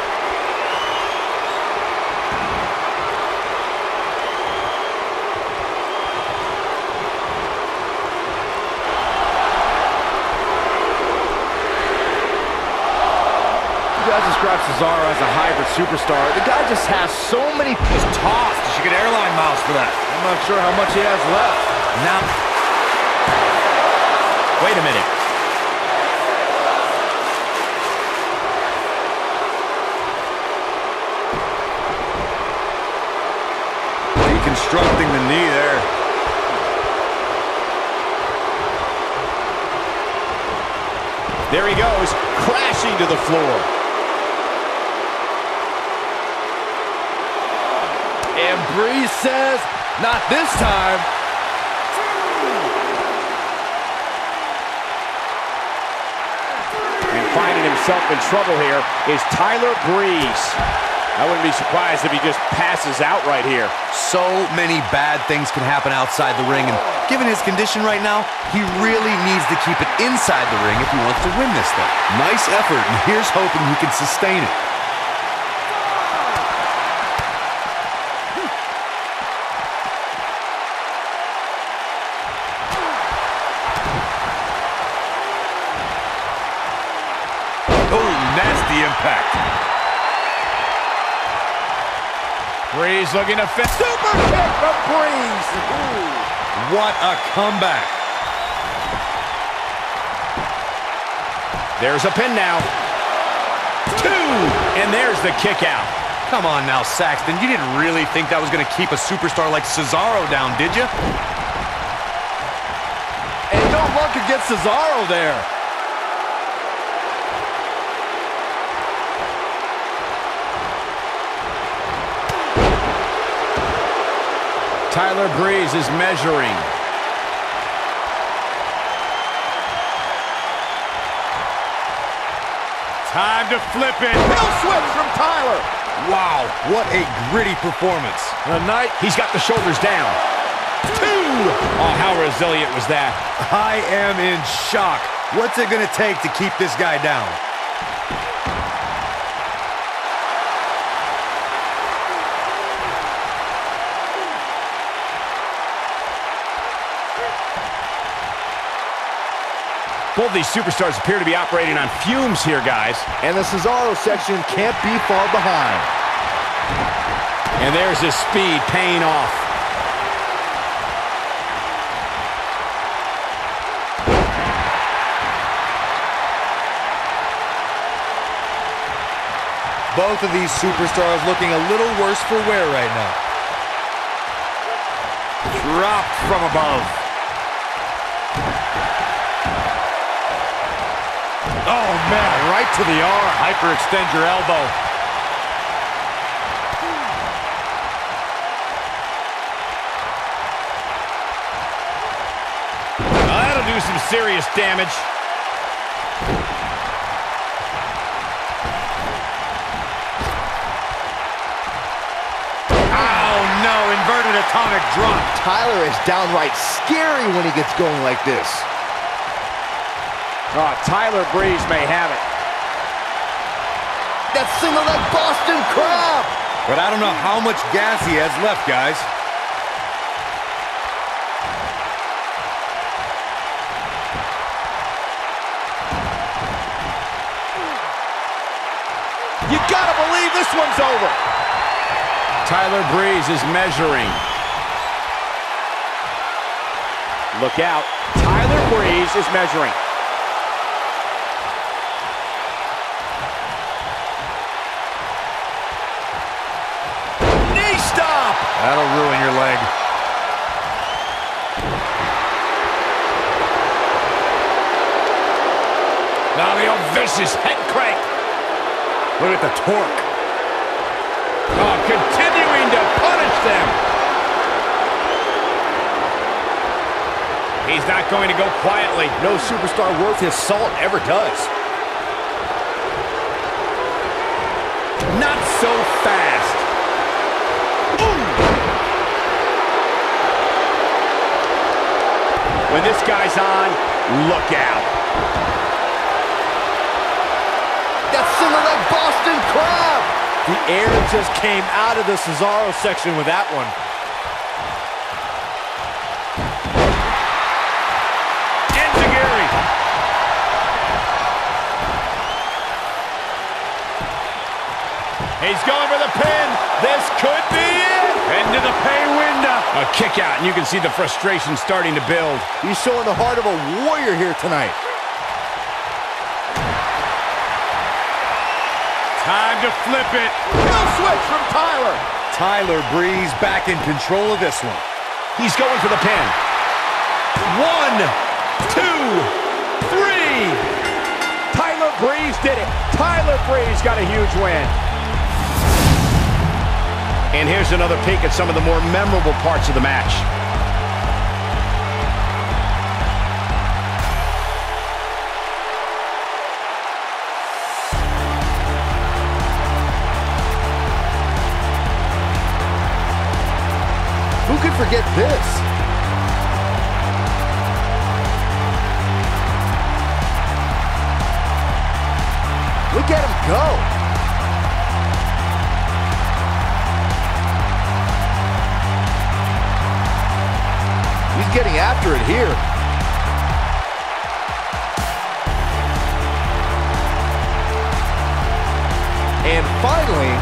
You guys describe Cesaro as a hybrid superstar. The guy just has so many...
Just tossed. You should get airline miles for that.
I'm not sure how much he has left.
Now. Wait a minute. Deconstructing the knee there.
There he goes, crashing to the floor.
And Breeze says, not this time.
And finding himself in trouble here is Tyler Breeze. I wouldn't be surprised if he just passes out right here.
So many bad things can happen outside the ring, and given his condition right now, he really needs to keep it inside the ring if he wants to win this thing. Nice effort, and here's hoping he can sustain it.
Looking to fit. Super kick from Breeze.
What a comeback.
There's a pin now. Two, and there's the kick out.
Come on now, Saxton. You didn't really think that was going to keep a superstar like Cesaro down, did you?
And no luck against Cesaro there.
Tyler Breeze is measuring.
Time to flip it.
Bill switch from Tyler.
Wow, what a gritty performance.
Tonight, he's got the shoulders down. Two. Oh, how resilient was that?
I am in shock. What's it going to take to keep this guy down?
Both these superstars appear to be operating on fumes here, guys.
And the Cesaro section can't be far behind.
And there's his speed paying off.
Both of these superstars looking a little worse for wear right now.
Dropped from above. Oh, man, right to the arm. Hyperextend your elbow. Now, that'll do some serious damage. Oh, no, inverted atomic drop.
Tyler is downright scary when he gets going like this.
Oh, Tyler Breeze may have it.
That single leg Boston Crab.
But I don't know how much gas he has left, guys.
You gotta believe this one's over. Tyler Breeze is measuring. Look out. Tyler Breeze is measuring.
That'll ruin your leg.
Now the old vicious head crank.
Look at the torque.
Oh, continuing to punish them. He's not going to go quietly.
No superstar worth his salt ever does.
Not so fast.
When this guy's on, look out.
That single leg Boston Crab! The air just came out of the Cesaro section with that one.
He's going for the pin. This could be.
Into the pay window.
A kick out, and you can see the frustration starting to build.
He's showing the heart of a warrior here tonight.
Time to flip it.
No switch from Tyler.
Tyler Breeze back in control of this one.
He's going for the pin.
One, two, three. Tyler Breeze did it. Tyler Breeze got a huge win.
And here's another peek at some of the more memorable parts of the match.
Who could forget this? Look at him go. After it here. And finally,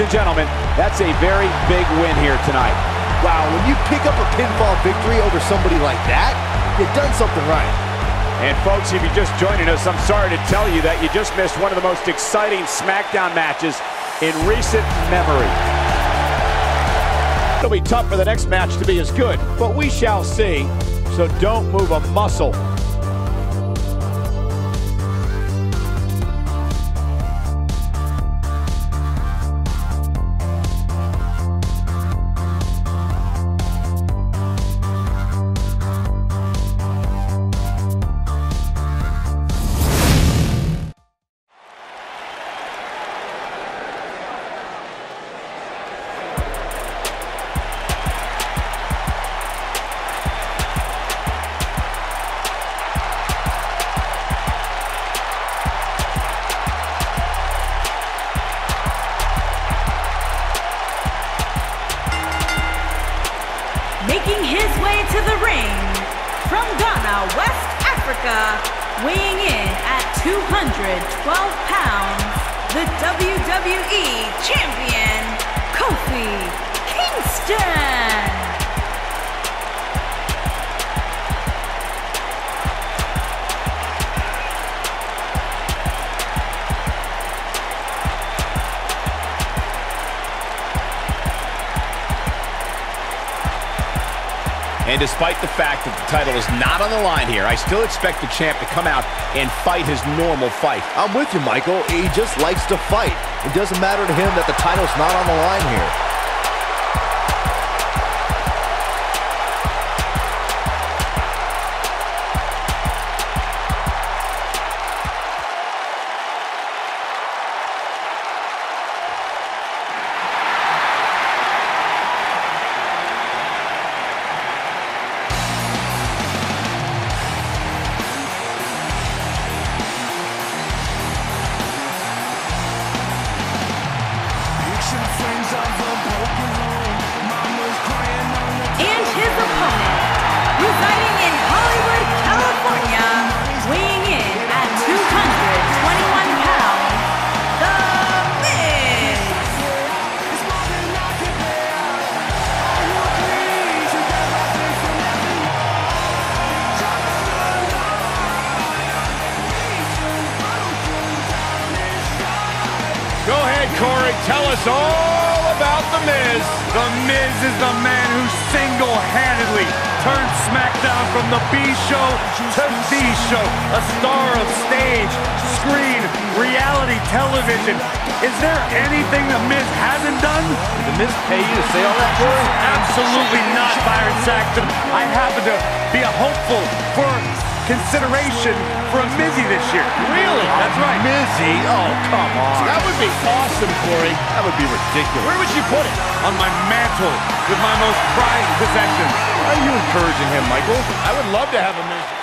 Ladies and gentlemen, that's a very big win here tonight.
wow, when you pick up a pinfall victory over somebody like that, you've done something right.
And folks, if you're just joining us, I'm sorry to tell you that you just missed one of the most exciting SmackDown matches in recent memory. It'll be tough for the next match to be as good, but we shall see. So don't move a muscle.
Despite the fact that the title is not on the line here, I still expect the champ to come out and fight his normal fight.
I'm with you, Michael. He just likes to fight. It doesn't matter to him that the title's not on the line here.
Come on. That would be awesome, Corey. That would be ridiculous. Where would you put it?
On my mantle with my most prized possessions.
Why are you encouraging him, Michael? I would love to have a Mizzy.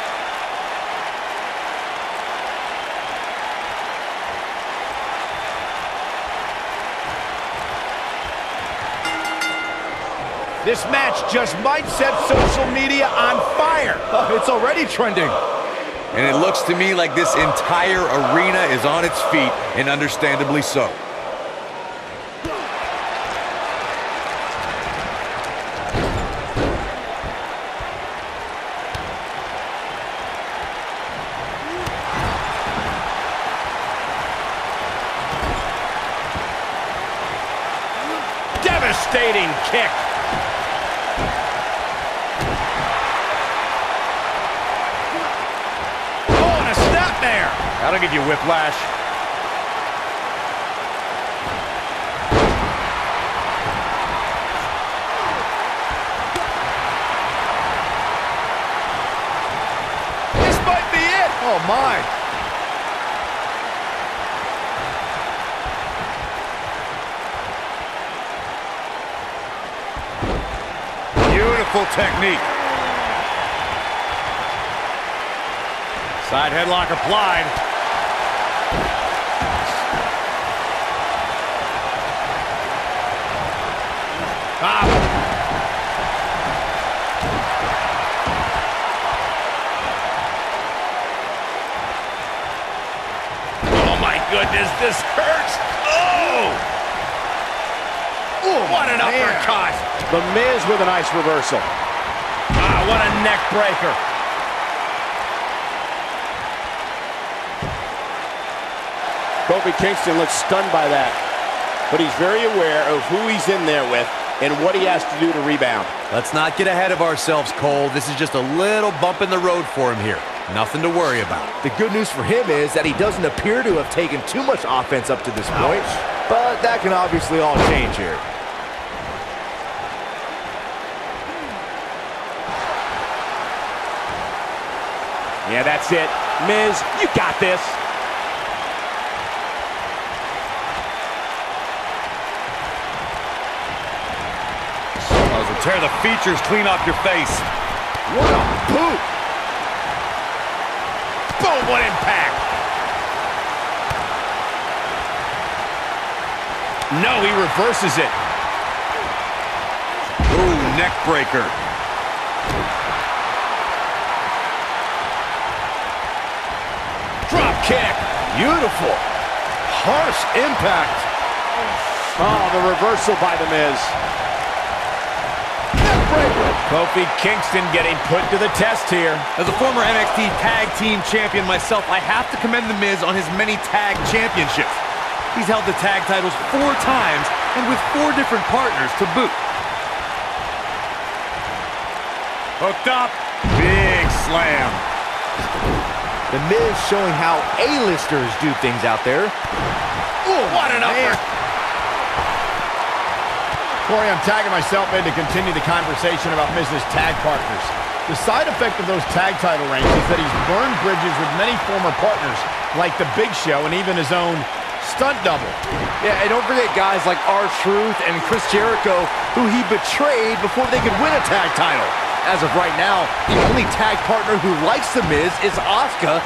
This match just might set social media on fire. Oh, it's already trending.
And it looks to me like this entire arena is on its feet, and understandably so.
Devastating kick.
Oh, and a snapmare.
Whiplash.
This might be it. Oh, my.
Beautiful technique. Side headlock applied.
Goodness, this hurts. Oh! what an uppercut.
The Miz with a nice reversal.
Ah, what a neck breaker.
Kofi Kingston looks stunned by that. But he's very aware of who he's in there with and what he has to do to rebound.
Let's not get ahead of ourselves, Cole. This is just a little bump in the road for him here. Nothing to worry about.
The good news for him is that he doesn't appear to have taken too much offense up to this point. But that can obviously all change here.
Yeah, that's it. Miz, you got this.
Those will tear the features clean off your face.
What a boot.
Boom, what impact. No, he reverses it.
Ooh, neck breaker.
Drop kick.
Beautiful. Harsh impact.
Oh, the reversal by The Miz.
Kofi Kingston getting put to the test here.
As a former NXT Tag Team Champion myself, I have to commend The Miz on his many tag championships. He's held the tag titles four times and with four different partners to boot.
Hooked up. Big slam.
The Miz showing how A-listers do things out there.
Ooh, what an upper.
Corey, I'm tagging myself in to continue the conversation about Miz's tag partners. The side effect of those tag title reigns is that he's burned bridges with many former partners, like The Big Show and even his own stunt double.
Yeah, and don't forget guys like R-Truth and Chris Jericho, who he betrayed before they could win a tag title. As of right now, the only tag partner who likes The Miz is Asuka.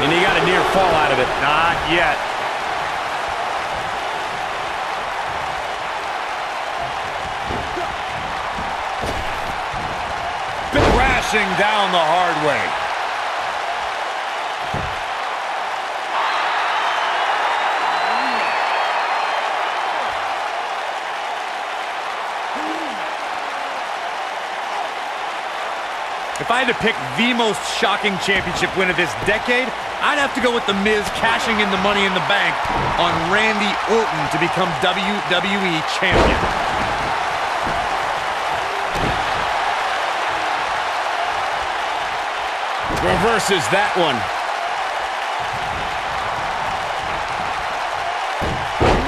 And he got a near fall out of it.
Not yet. Crashing down the hard way. If I had to pick the most shocking championship win of this decade, I'd have to go with The Miz cashing in the money in the bank on Randy Orton to become WWE Champion.
Reverses that one.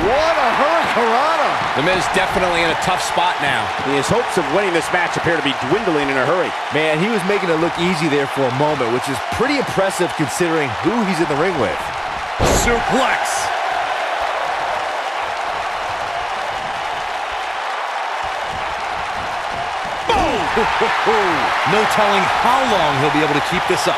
What a hurricanrana!
The Miz definitely in a tough spot now. His hopes of winning this match appear to be dwindling in a hurry.
Man, he was making it look easy there for a moment, which is pretty impressive considering who he's in the ring with.
Suplex.
No telling how long he'll be able to keep this up.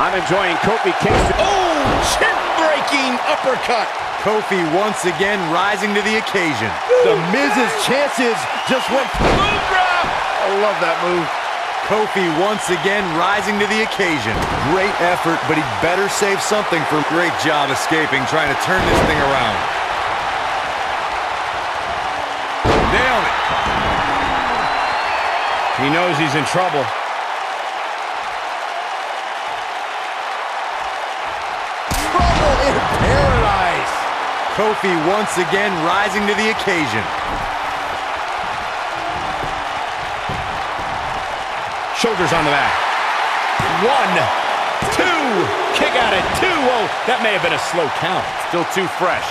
I'm enjoying Kofi Kingston.
Oh, chin-breaking uppercut.
Kofi once again rising to the occasion.
The Miz's chances just went...
I love that move.
Kofi once again rising to the occasion. Great effort, but he better save something for great job escaping, trying to turn this thing around.
Nailed it.
He knows he's in trouble.
Trouble in paradise!
Kofi once again rising to the occasion.
Shoulders on the back. One, two, kick out at two. Oh, that may have been a slow count.
Still too fresh.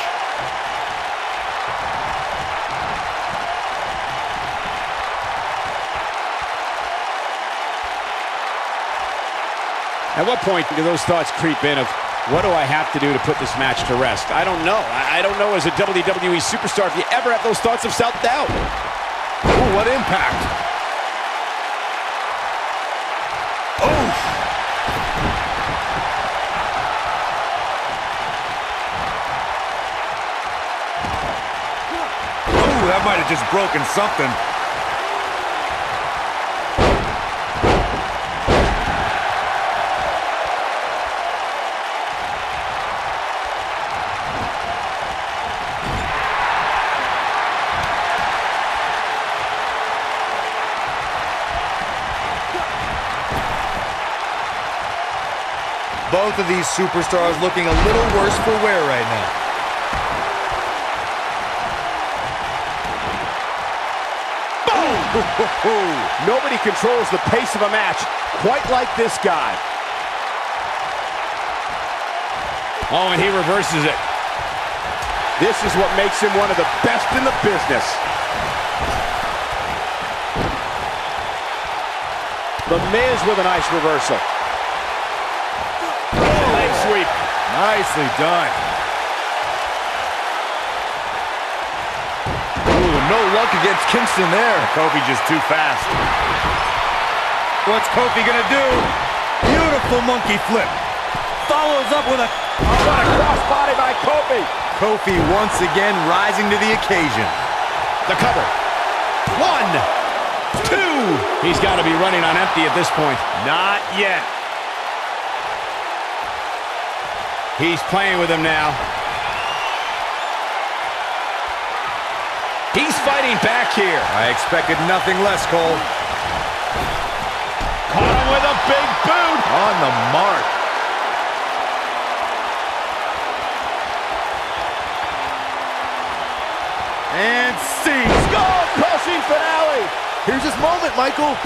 At what point do those thoughts creep in of what do I have to do to put this match to rest? I don't know. I I don't know as a WWE superstar if you ever have those thoughts of self-doubt.
Ooh, what impact!
Broken something.
Both of these superstars looking a little worse for wear right now.
Nobody controls the pace of a match quite like this guy. Oh, and he reverses it. This is what makes him one of the best in the business. The Miz with a nice reversal. Leg sweep.
Nicely done. No luck against Kingston there.
Kofi just too fast. What's Kofi gonna do? Beautiful monkey flip. Follows up with a
Oh, what a crossbody by Kofi.
Kofi once again rising to the occasion.
The cover. One, two. He's got to be running on empty at this point.
Not yet.
He's playing with him now. Fighting back here.
I expected nothing less, Cole.
Caught him with a big boot.
On the mark.
And see. Skull crushing finale.
Here's his moment, Michael.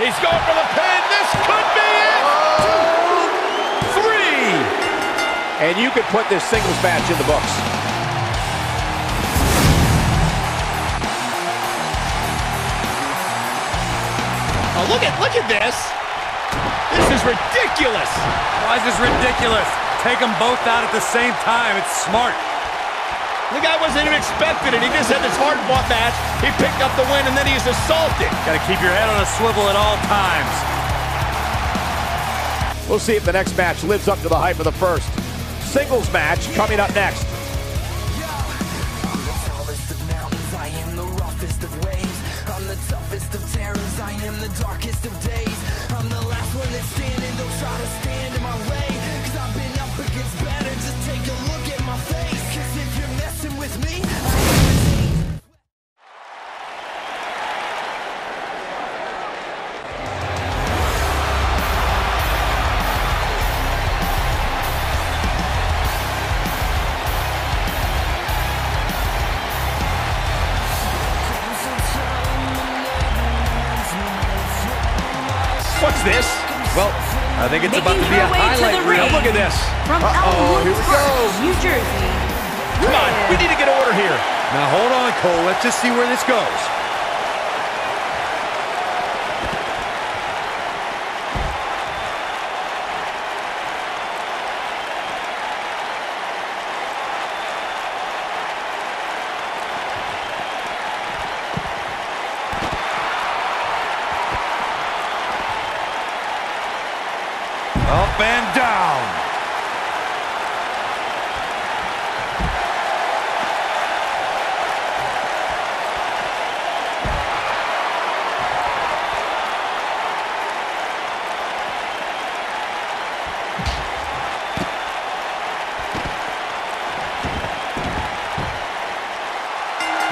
He's going for the pin. This could be it. Oh. Three. And you could put this singles match in the books. Oh, look at look at this. This is ridiculous.
Why is this ridiculous? Take them both out at the same time. It's smart.
The guy wasn't even expecting it. He just had this hard-fought match. He picked up the win, and then he's assaulted.
Got to keep your head on a swivel at all times.
We'll see if the next match lives up to the hype of the first. Singles match coming up next.
Think it's about to be a highlight
the
reel.
Look at this.
From
Uh-oh, here we go.
New Jersey.
Come on, we need to get order here.
Now hold on, Cole. Let's just see where this goes.
Up and down.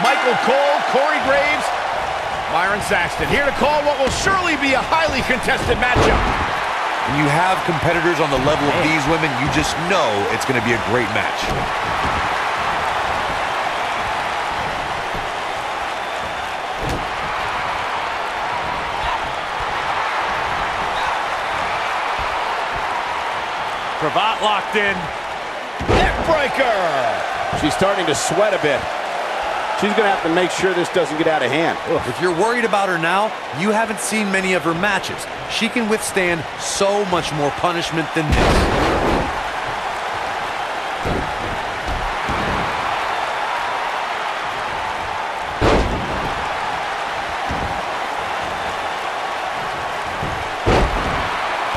Michael Cole, Corey Graves, Byron Saxton here to call what will surely be a highly contested matchup.
When you have competitors on the level of these women, you just know it's going to be a great match.
Cravat locked in.
Neckbreaker!
She's starting to sweat a bit. She's going to have to make sure this doesn't get out of hand.
If you're worried about her now, you haven't seen many of her matches. She can withstand so much more punishment than this.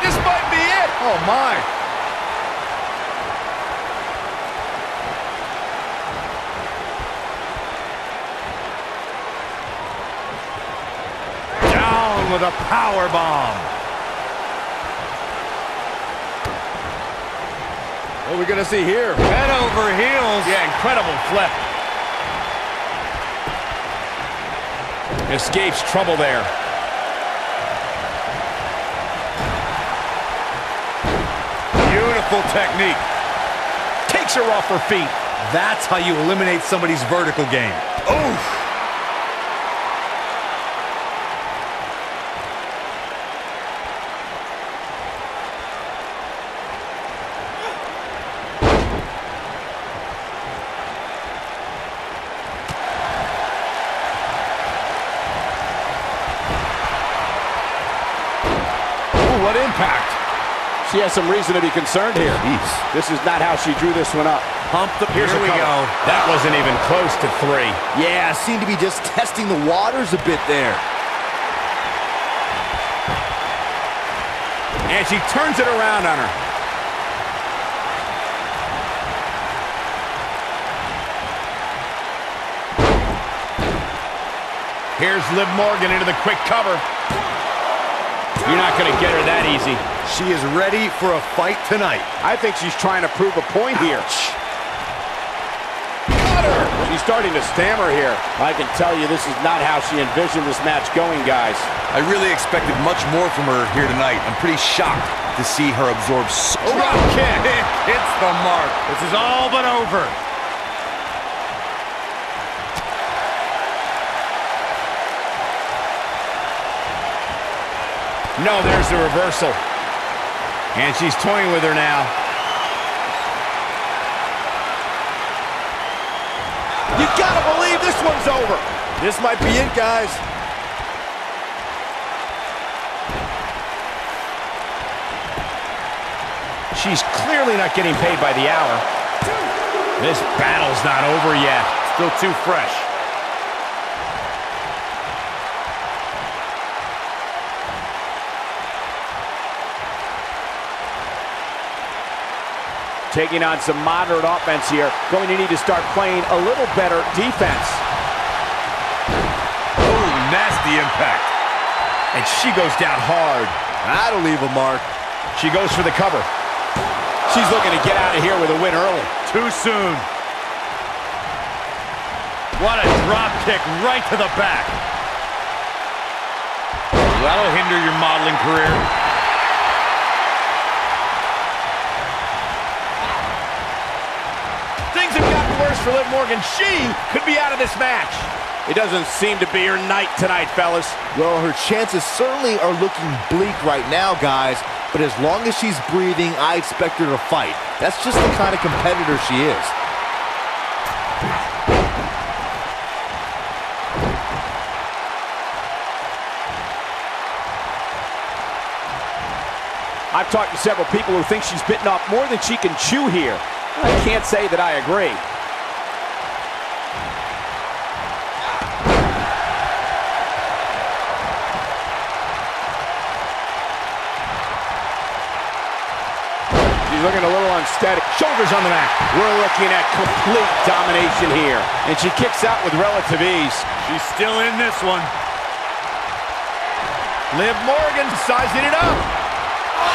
This might be it! Oh my!
Down with a power bomb.
What are we gonna see here?
Head over heels.
Yeah, incredible flip. Escapes trouble there.
Beautiful technique.
Takes her off her feet.
That's how you eliminate somebody's vertical game.
Oof! Ooh, what impact!
She has some reason to be concerned here. This is not how she drew this one up.
Pump the Here we
cover.
go.
That wasn't even close to three.
Yeah, seemed to be just testing the waters a bit there.
And she turns it around on her. Here's Liv Morgan into the quick cover. You're not going to get her that easy.
She is ready for a fight tonight.
I think she's trying to prove a point here. Got! She's starting to stammer here. I can tell you this is not how she envisioned this match going, guys.
I really expected much more from her here tonight. I'm pretty shocked to see her absorb so oh,
Drop kick. It's the mark. This is all but over.
No, there's the reversal. And she's toying with her now.
You gotta believe this one's over. This might be it, guys.
She's clearly not getting paid by the hour. This battle's not over yet.
Still too fresh.
Taking on some moderate offense here. Going to need to start playing a little better defense.
Oh, nasty impact.
And she goes down hard.
That'll leave a mark.
She goes for the cover.
She's looking to get out of here with a win early.
Too soon. What a drop kick right to the back. That'll hinder your modeling career.
For Liv Morgan. She could be out of this match.
It doesn't seem to be her night tonight, fellas.
Well, her chances certainly are looking bleak right now, guys. But as long as she's breathing, I expect her to fight. That's just the kind of competitor she is.
I've talked to several people who think she's bitten off more than she can chew here. I can't say that I agree. Looking a little unsteady. Shoulders on the mat. We're looking at complete domination here. And she kicks out with relative ease.
She's still in this one.
Liv Morgan sizing it up.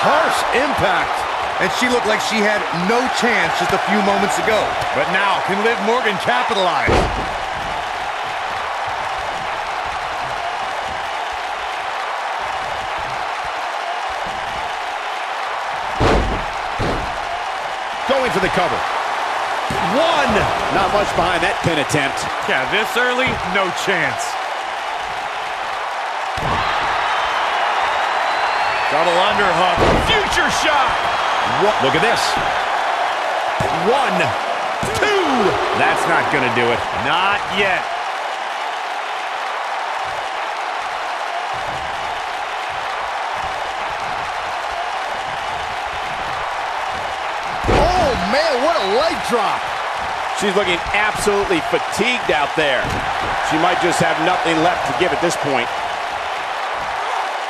Harsh impact.
And she looked like she had no chance just a few moments ago.
But now, can Liv Morgan capitalize?
For the cover. One.
Not much behind that pin attempt.
Yeah, this early, no chance. Double underhook.
Future shot. What? Look at this. One, two. That's not going to do it.
Not yet.
Man, what a leg drop.
She's looking absolutely fatigued out there. She might just have nothing left to give at this point.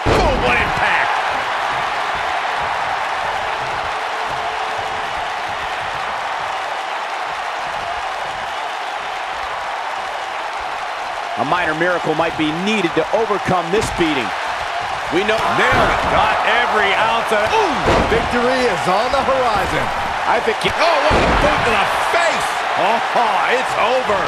Boom, what impact.
A minor miracle might be needed to overcome this beating. We know
Nailed it. Got every ounce of
victory is on the horizon.
I think he...
Oh, what a boot to the face.
Oh, it's over.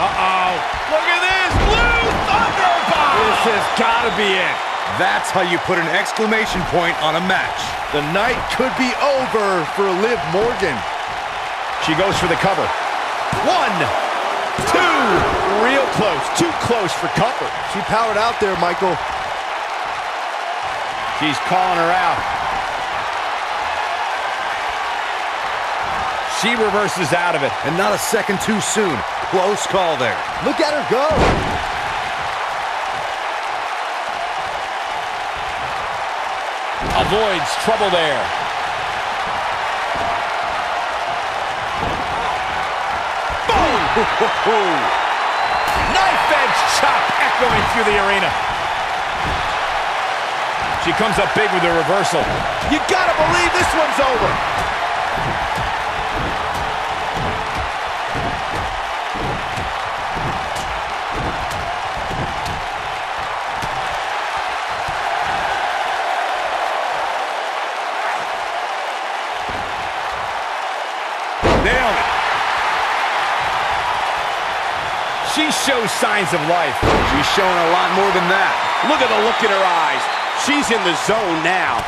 Uh-oh. Look at this. Blue Thunderbomb.
This has got to be it.
That's how you put an exclamation point on a match.
The night could be over for Liv Morgan. She goes for the cover. One, two.
real close, too close for comfort.
She powered out there, Michael.
She's calling her out. She reverses out of it.
And not a second too soon. Close call there.
Look at her go.
Avoids trouble there. Boom! Knife edge chop echoing through the arena. She comes up big with a reversal.
You gotta believe this one's over.
It. She shows signs of life.
She's showing a lot more than that.
Look at the look in her eyes. She's in the zone now.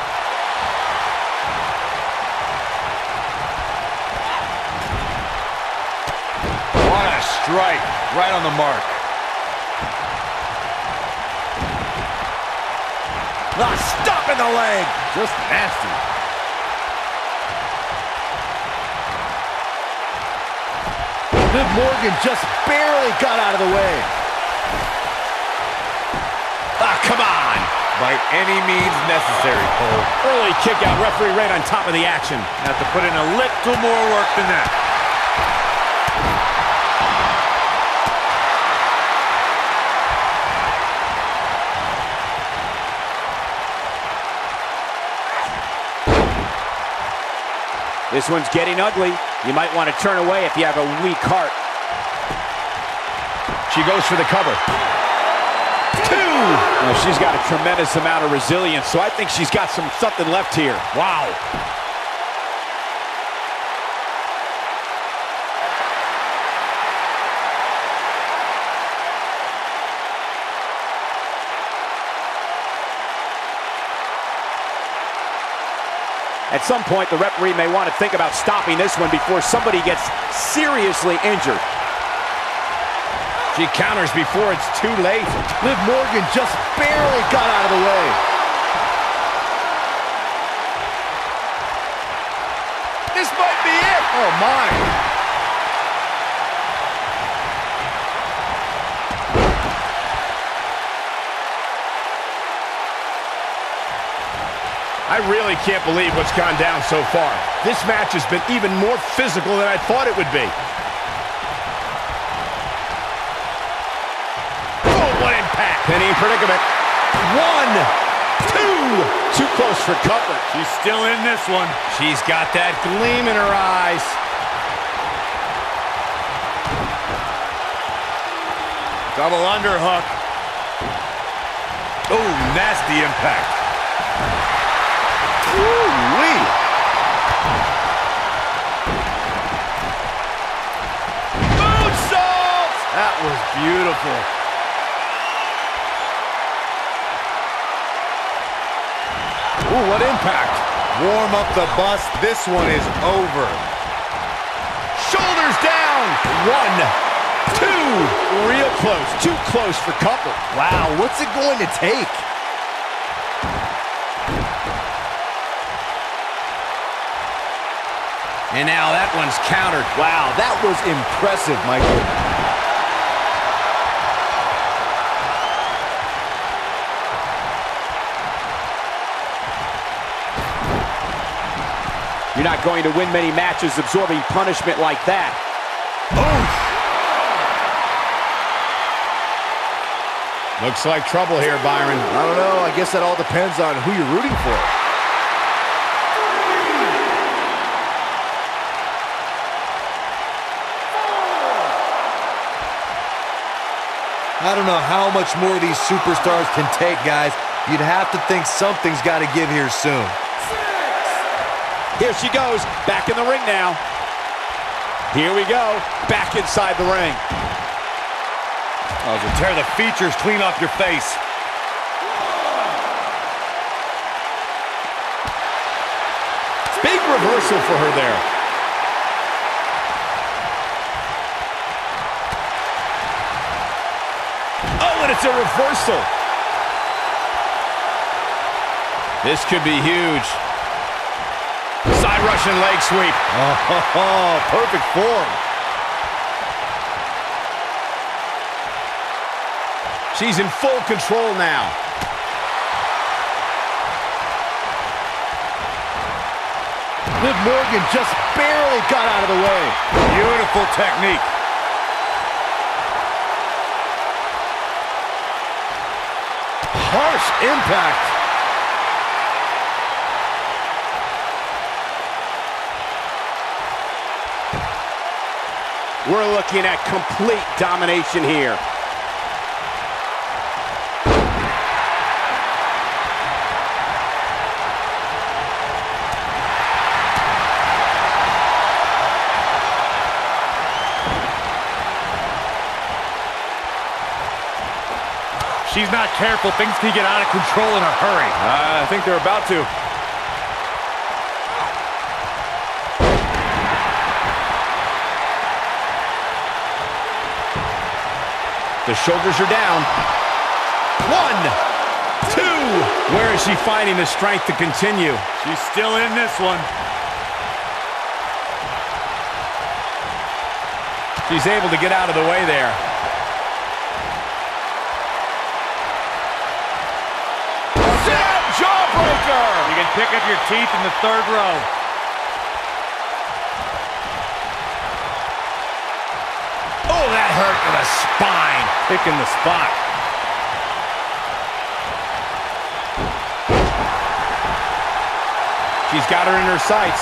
What a strike. Right on the mark.
Ah, stop in the leg. Just nasty. Liv Morgan just barely got out of the way. Ah, come on.
By any means necessary, Cole.
Early kick out, referee right on top of the action.
Have to put in a little more work than that.
This one's getting ugly. You might want to turn away if you have a weak heart.
She goes for the cover.
She's got a tremendous amount of resilience, so I think she's got some something left here.
Wow.
At some point, the referee may want to think about stopping this one before somebody gets seriously injured.
She counters before it's too late.
Liv Morgan just barely got out of the way.
This might be it.
Oh, my.
I really can't believe what's gone down so far. This match has been even more physical than I thought it would be.
Penny predicament.
One, two.
Too close for cover.
She's still in this one.
She's got that gleam in her eyes.
Double underhook. Oh, nasty impact.
Woo-wee.
Moonsault!
That was beautiful.
Ooh, what impact.
Warm up the bus. This one is over.
Shoulders down. One, two.
Real close. Too close for cover.
Wow, what's it going to take?
And now that one's countered.
Wow, that was impressive, Michael.
You're not going to win many matches absorbing punishment like that.
Looks like trouble here, Byron.
I don't know. I guess that all depends on who you're rooting for.
I don't know how much more these superstars can take, guys. You'd have to think something's got to give here soon.
Here she goes, back in the ring now. Here we go, back inside the ring.
Oh, to tear the features clean off your face.
Big reversal for her there. Oh, and it's a reversal. This could be huge. Russian leg sweep.
Oh, perfect form.
She's in full control now.
Liv Morgan just barely got out of the way.
Beautiful technique.
Harsh impact.
We're looking at complete domination here.
She's not careful. Things can get out of control in a hurry.
Uh, I think they're about to. The shoulders are down. One, two. Where is she finding the strength to continue?
She's still in this one.
She's able to get out of the way there. Sit-out jawbreaker!
You can pick up your teeth in the third row.
Oh, that hurt to the spine.
Picking the spot.
She's got her in her sights.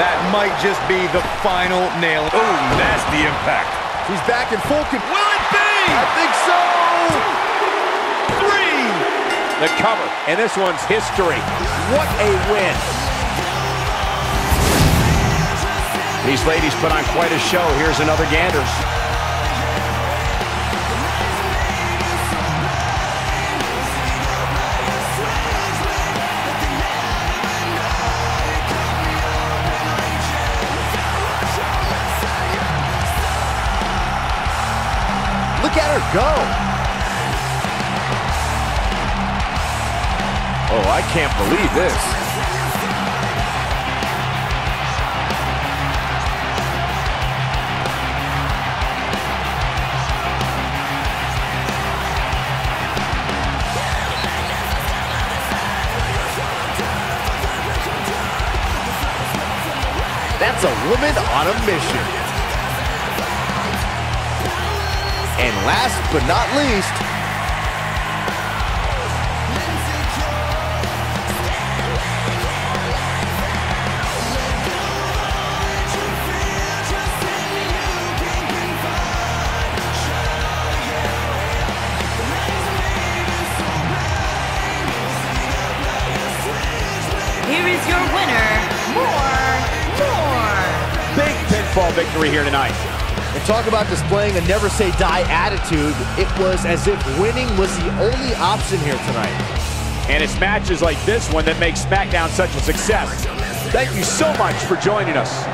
That might just be the final nail.
Oh, nasty impact.
She's back in full control.
Will it be?
I think so.
Three.
The cover, and this one's history. What a win.
These ladies put on quite a show. Here's another Ganders.
Look at her go.
Oh, I can't believe this. Woman on a mission. And last but not least,
here tonight.
and talk about displaying a never say die attitude. It was as if winning was the only option here tonight.
And it's matches like this one that make SmackDown such a success. Thank you so much for joining us.